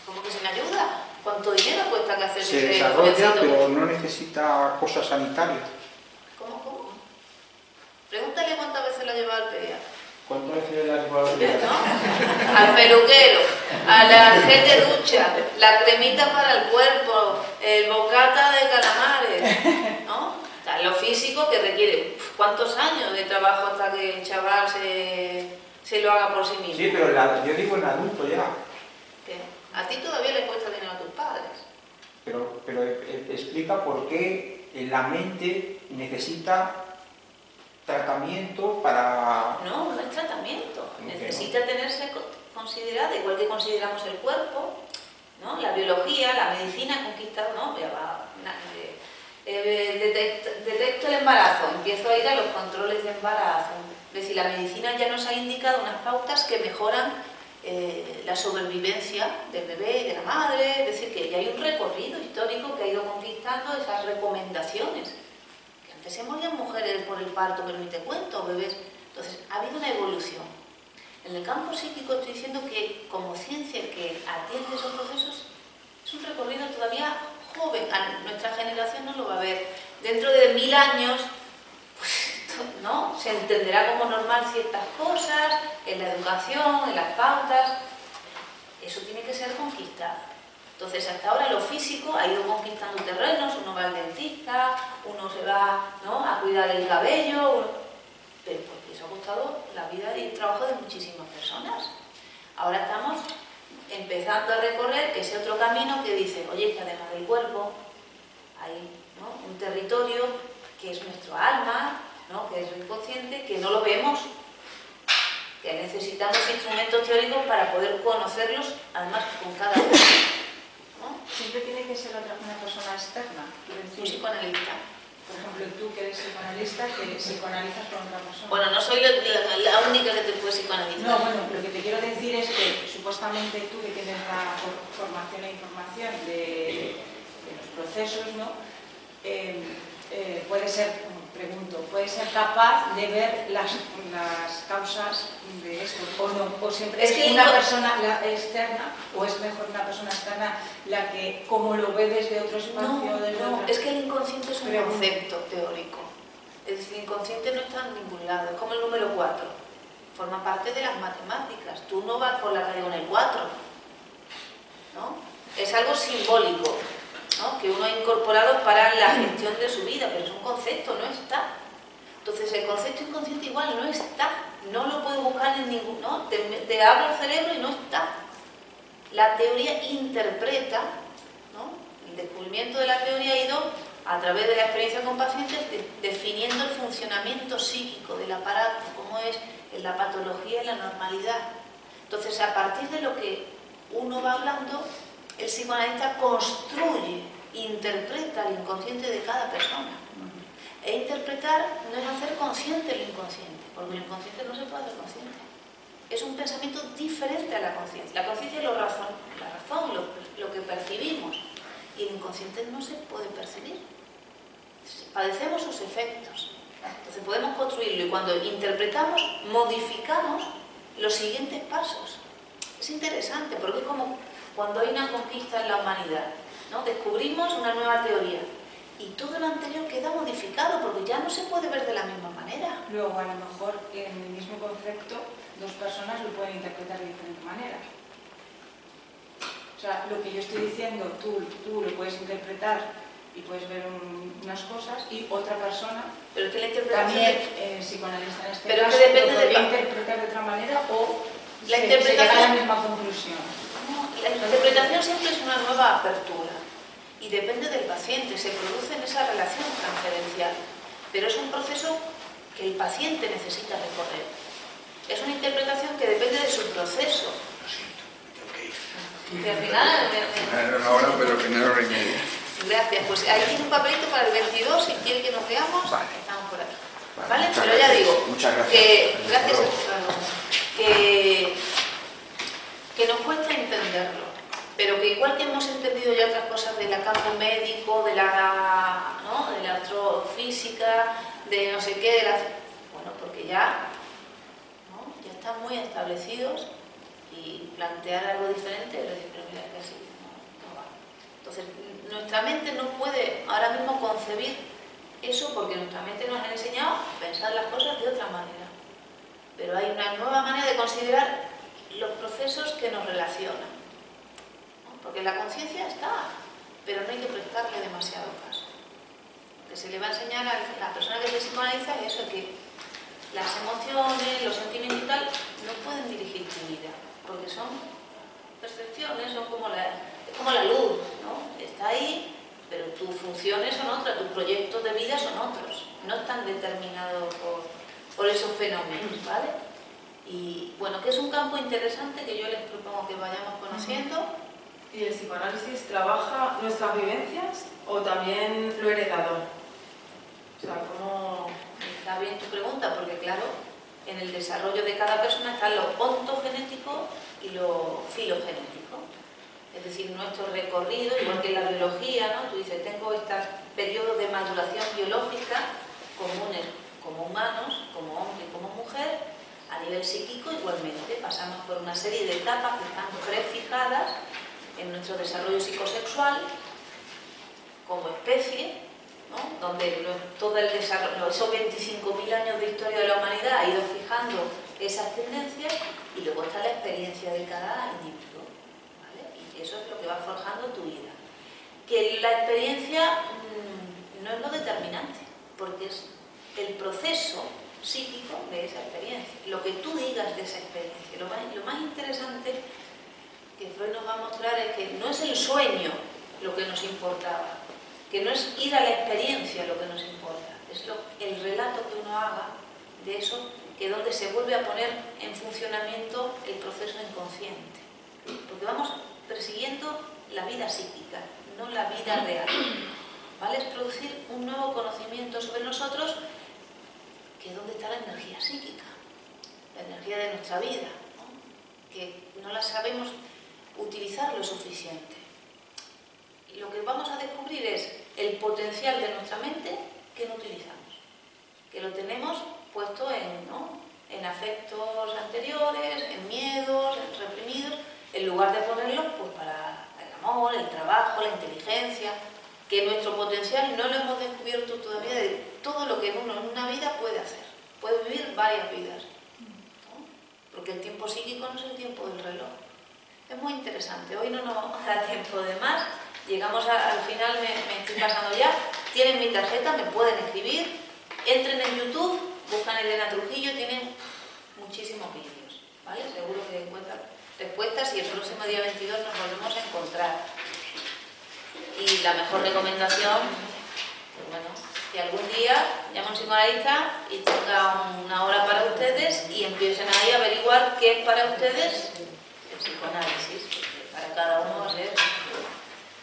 Speaker 1: ¿Cómo que sin ayuda? ¿Cuánto dinero cuesta que hacerse
Speaker 3: Se
Speaker 1: ese
Speaker 3: desarrolla,
Speaker 1: jovencito?
Speaker 3: pero no necesita cosas sanitarias.
Speaker 1: ¿Cómo, cómo? Pregúntale cuántas veces la lleva al pediatra.
Speaker 3: ¿Cuántas veces le has llevado al
Speaker 1: ¿No?
Speaker 3: pediatra?
Speaker 1: Al peluquero, a la gel de ducha, la cremita para el cuerpo, el bocata de calamares, ¿no? Lo físico que requiere cuántos años de trabajo hasta que el chaval se, se lo haga por sí mismo.
Speaker 3: Sí, pero la- yo digo en adulto ya.
Speaker 1: A ti todavía le cuesta dinero a tus padres.
Speaker 3: Pero, pero eh, explica por qué la mente necesita tratamiento para...
Speaker 1: No, no es tratamiento. Necesita tenerse co- considerada, igual que consideramos el cuerpo, ¿no? La biología, la medicina ha conquistado, ¿no? Ya va, na- eh, eh, detect- detecto el embarazo, empiezo a ir a los controles de embarazo. Es decir, la medicina ya nos ha indicado unas pautas que mejoran eh, la sobrevivencia del bebé y de la madre, es decir, que ya hay un recorrido histórico que ha ido conquistando esas recomendaciones. Que antes se morían mujeres por el parto, pero ni te cuento, bebés. Entonces, ha habido una evolución. En el campo psíquico estoy diciendo que como ciencia que atiende esos procesos es un recorrido todavía joven. A nuestra generación no lo va a ver. Dentro de mil años, ¿no? Se entenderá como normal ciertas cosas, en la educación, en las pautas. Eso tiene que ser conquistado. Entonces, hasta ahora lo físico ha ido conquistando terrenos, uno va al dentista, uno se va ¿no? a cuidar el cabello, uno- pero porque eso ha costado la vida y el trabajo de muchísimas personas. Ahora estamos empezando a recorrer ese otro camino que dice, oye, que además del cuerpo hay ¿no? un territorio que es nuestro alma, ¿no? que es el inconsciente, que no lo vemos, que necesitamos instrumentos teóricos para poder conocerlos, además con cada uno. ¿no?
Speaker 5: Siempre tiene que ser otra, una persona externa.
Speaker 1: Un psicoanalista.
Speaker 5: por ejemplo, tú que eres psicoanalista, que psicoanalizas con otra persona.
Speaker 1: Bueno, no soy la, única que te puede psicoanalizar.
Speaker 5: No, bueno, lo que te quiero decir es que supuestamente tú que tienes la for- formación e información de, de los procesos, ¿no? Eh, eh, puede ser, pregunto, puede ser capaz de ver las, las causas de esto o no, o siempre
Speaker 1: Es
Speaker 5: es,
Speaker 1: que
Speaker 5: una
Speaker 1: no-
Speaker 5: persona la externa o es mejor una persona externa la que como lo ve desde otro espacio,
Speaker 1: No,
Speaker 5: desde
Speaker 1: no,
Speaker 5: otra-
Speaker 1: es que el inconsciente es un
Speaker 5: Pero-
Speaker 1: concepto teórico. Es decir, el inconsciente no está en ningún lado, es como el número 4. Forma parte de las matemáticas. Tú no vas por la calle con el 4. ¿no? Es algo simbólico ¿no? que uno ha incorporado para la gestión de su vida, pero es un concepto, no está. Entonces el concepto inconsciente igual no está, no lo puedes buscar en ningún, ¿no? Te, te el cerebro y no está. La teoría interpreta, ¿no? El descubrimiento de la teoría ha ido a través de la experiencia con pacientes de- definiendo el funcionamiento psíquico del aparato, cómo es en la patología y la normalidad. Entonces, a partir de lo que uno va hablando, el psicoanalista construye, interpreta el inconsciente de cada persona. E interpretar no es hacer consciente el inconsciente, porque el inconsciente no se puede hacer consciente. Es un pensamiento diferente a la conciencia. La conciencia es lo razón, la razón, lo, lo que percibimos. Y el inconsciente no se puede percibir. Padecemos sus efectos. Entonces podemos construirlo y cuando interpretamos, modificamos los siguientes pasos. Es interesante porque es como cuando hay una conquista en la humanidad. ¿no? Descubrimos una nueva teoría y todo lo anterior queda modificado porque ya no se puede ver de la misma manera.
Speaker 5: Luego, a lo mejor en el mismo concepto, dos personas lo pueden interpretar de diferente manera. O sea, lo que yo estoy diciendo, tú, tú lo puedes interpretar y puedes ver un- unas cosas y otra persona
Speaker 1: Pero que la interpretación...
Speaker 5: también eh, psicoanalista en este
Speaker 1: Pero es que
Speaker 5: caso
Speaker 1: depende
Speaker 5: lo podría interpretar de otra manera o
Speaker 1: La
Speaker 5: se- se
Speaker 1: interpretación-
Speaker 5: llega a la misma conclusión.
Speaker 1: La interpretación siempre es una nueva apertura y depende del paciente, se produce en esa relación transferencial, pero es un proceso que el paciente necesita recorrer. Es una interpretación que depende de su proceso.
Speaker 4: Lo siento, tengo que ir.
Speaker 1: Que al final,
Speaker 4: una hora, pero hora y media.
Speaker 1: gracias, pues ahí tiene un papelito para el 22, si quiere que nos veamos,
Speaker 4: Vale.
Speaker 1: estamos por aquí.
Speaker 4: Vale,
Speaker 1: Pero ya
Speaker 4: gracias.
Speaker 1: digo,
Speaker 4: Muchas gracias.
Speaker 1: que, gracias,
Speaker 4: luego.
Speaker 1: que, que nos cuesta entenderlo, pero que igual que hemos entendido ya otras cosas del campo médico, de la, ¿no? de la astrofísica, de no sé qué, de la, bueno, porque ya, ¿no? ya están muy establecidos y plantear algo diferente, lo pero mira, que así no va. Entonces, nuestra mente no puede ahora mismo concebir eso porque nuestra mente nos ha enseñado a pensar las cosas de otra manera. Pero hay una nueva manera de considerar los procesos que nos relacionan. Porque la conciencia está, pero no hay que prestarle demasiado caso. Lo que se le va a enseñar a la persona que se psicoanaliza es eso, que las emociones, los sentimientos y tal, no pueden dirigir tu vida, porque son percepciones, son como la, como la luz, ¿no? Está ahí, pero tus funciones son otras, tus proyectos de vida son otros, no están determinados por, por esos fenómenos, ¿vale? Y bueno, que es un campo interesante que yo les propongo que vayamos conociendo.
Speaker 6: ¿Y el psicoanálisis trabaja nuestras vivencias o también lo heredado? O sea, ¿cómo...?
Speaker 1: Está bien tu pregunta, porque claro, en el desarrollo de cada persona está lo ontogenético y lo filogenético. Es decir, nuestro recorrido, igual que en la biología, ¿no? Tú dices, tengo estos periodos de maduración biológica comunes como humanos, como hombre y como mujer, a nivel psíquico igualmente. Pasamos por una serie de etapas que están prefijadas en nuestro desarrollo psicosexual como especie, ¿no? donde todo el desarrollo, esos 25.000 años de historia de la humanidad ha ido fijando esas tendencias y luego está la experiencia de cada individuo. ¿vale? Y eso es lo que va forjando tu vida. Que la experiencia mm, no es lo determinante, porque es el proceso psíquico de esa experiencia, lo que tú digas de esa experiencia. Lo más, interesante que Freud nos va a mostrar es que no es el sueño lo que nos importaba, que no es ir a la experiencia lo que nos importa, es el relato que uno haga de eso, que es donde se vuelve a poner en funcionamiento el proceso inconsciente. Porque vamos persiguiendo la vida psíquica, no la vida real. ¿Vale? Es producir un nuevo conocimiento sobre nosotros, que es donde está la energía psíquica, la energía de nuestra vida, que no la sabemos utilizar lo suficiente. Y lo que vamos a descubrir es el potencial de nuestra mente que no utilizamos, que lo tenemos puesto en, ¿no? en afectos anteriores, en miedos, en reprimidos, en lugar de ponerlos pues, para el amor, el trabajo, la inteligencia, que nuestro potencial no lo hemos descubierto todavía de todo lo que uno en una vida puede hacer. Puede vivir varias vidas. Porque el tiempo psíquico no es el tiempo del reloj. Es muy interesante. Hoy no nos vamos a dar tiempo de más. Llegamos al final, me, me estoy pasando ya. Tienen mi tarjeta, me pueden escribir. Entren en YouTube, buscan Elena Trujillo, tienen muchísimos vídeos. ¿vale? Seguro que encuentran respuestas y el próximo día 22 nos volvemos a encontrar. Y la mejor recomendación, pues bueno, que algún día llame un psicoanalista y tenga una hora para ustedes y empiecen ahí a averiguar qué es para ustedes el psicoanálisis, porque para cada uno va a ser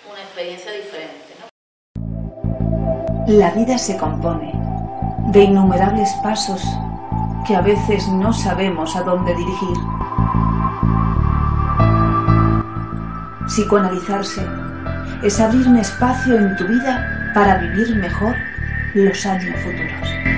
Speaker 1: una experiencia diferente. ¿no?
Speaker 7: La vida se compone de innumerables pasos que a veces no sabemos a dónde dirigir. Psicoanalizarse es abrir un espacio en tu vida para vivir mejor los años futuros.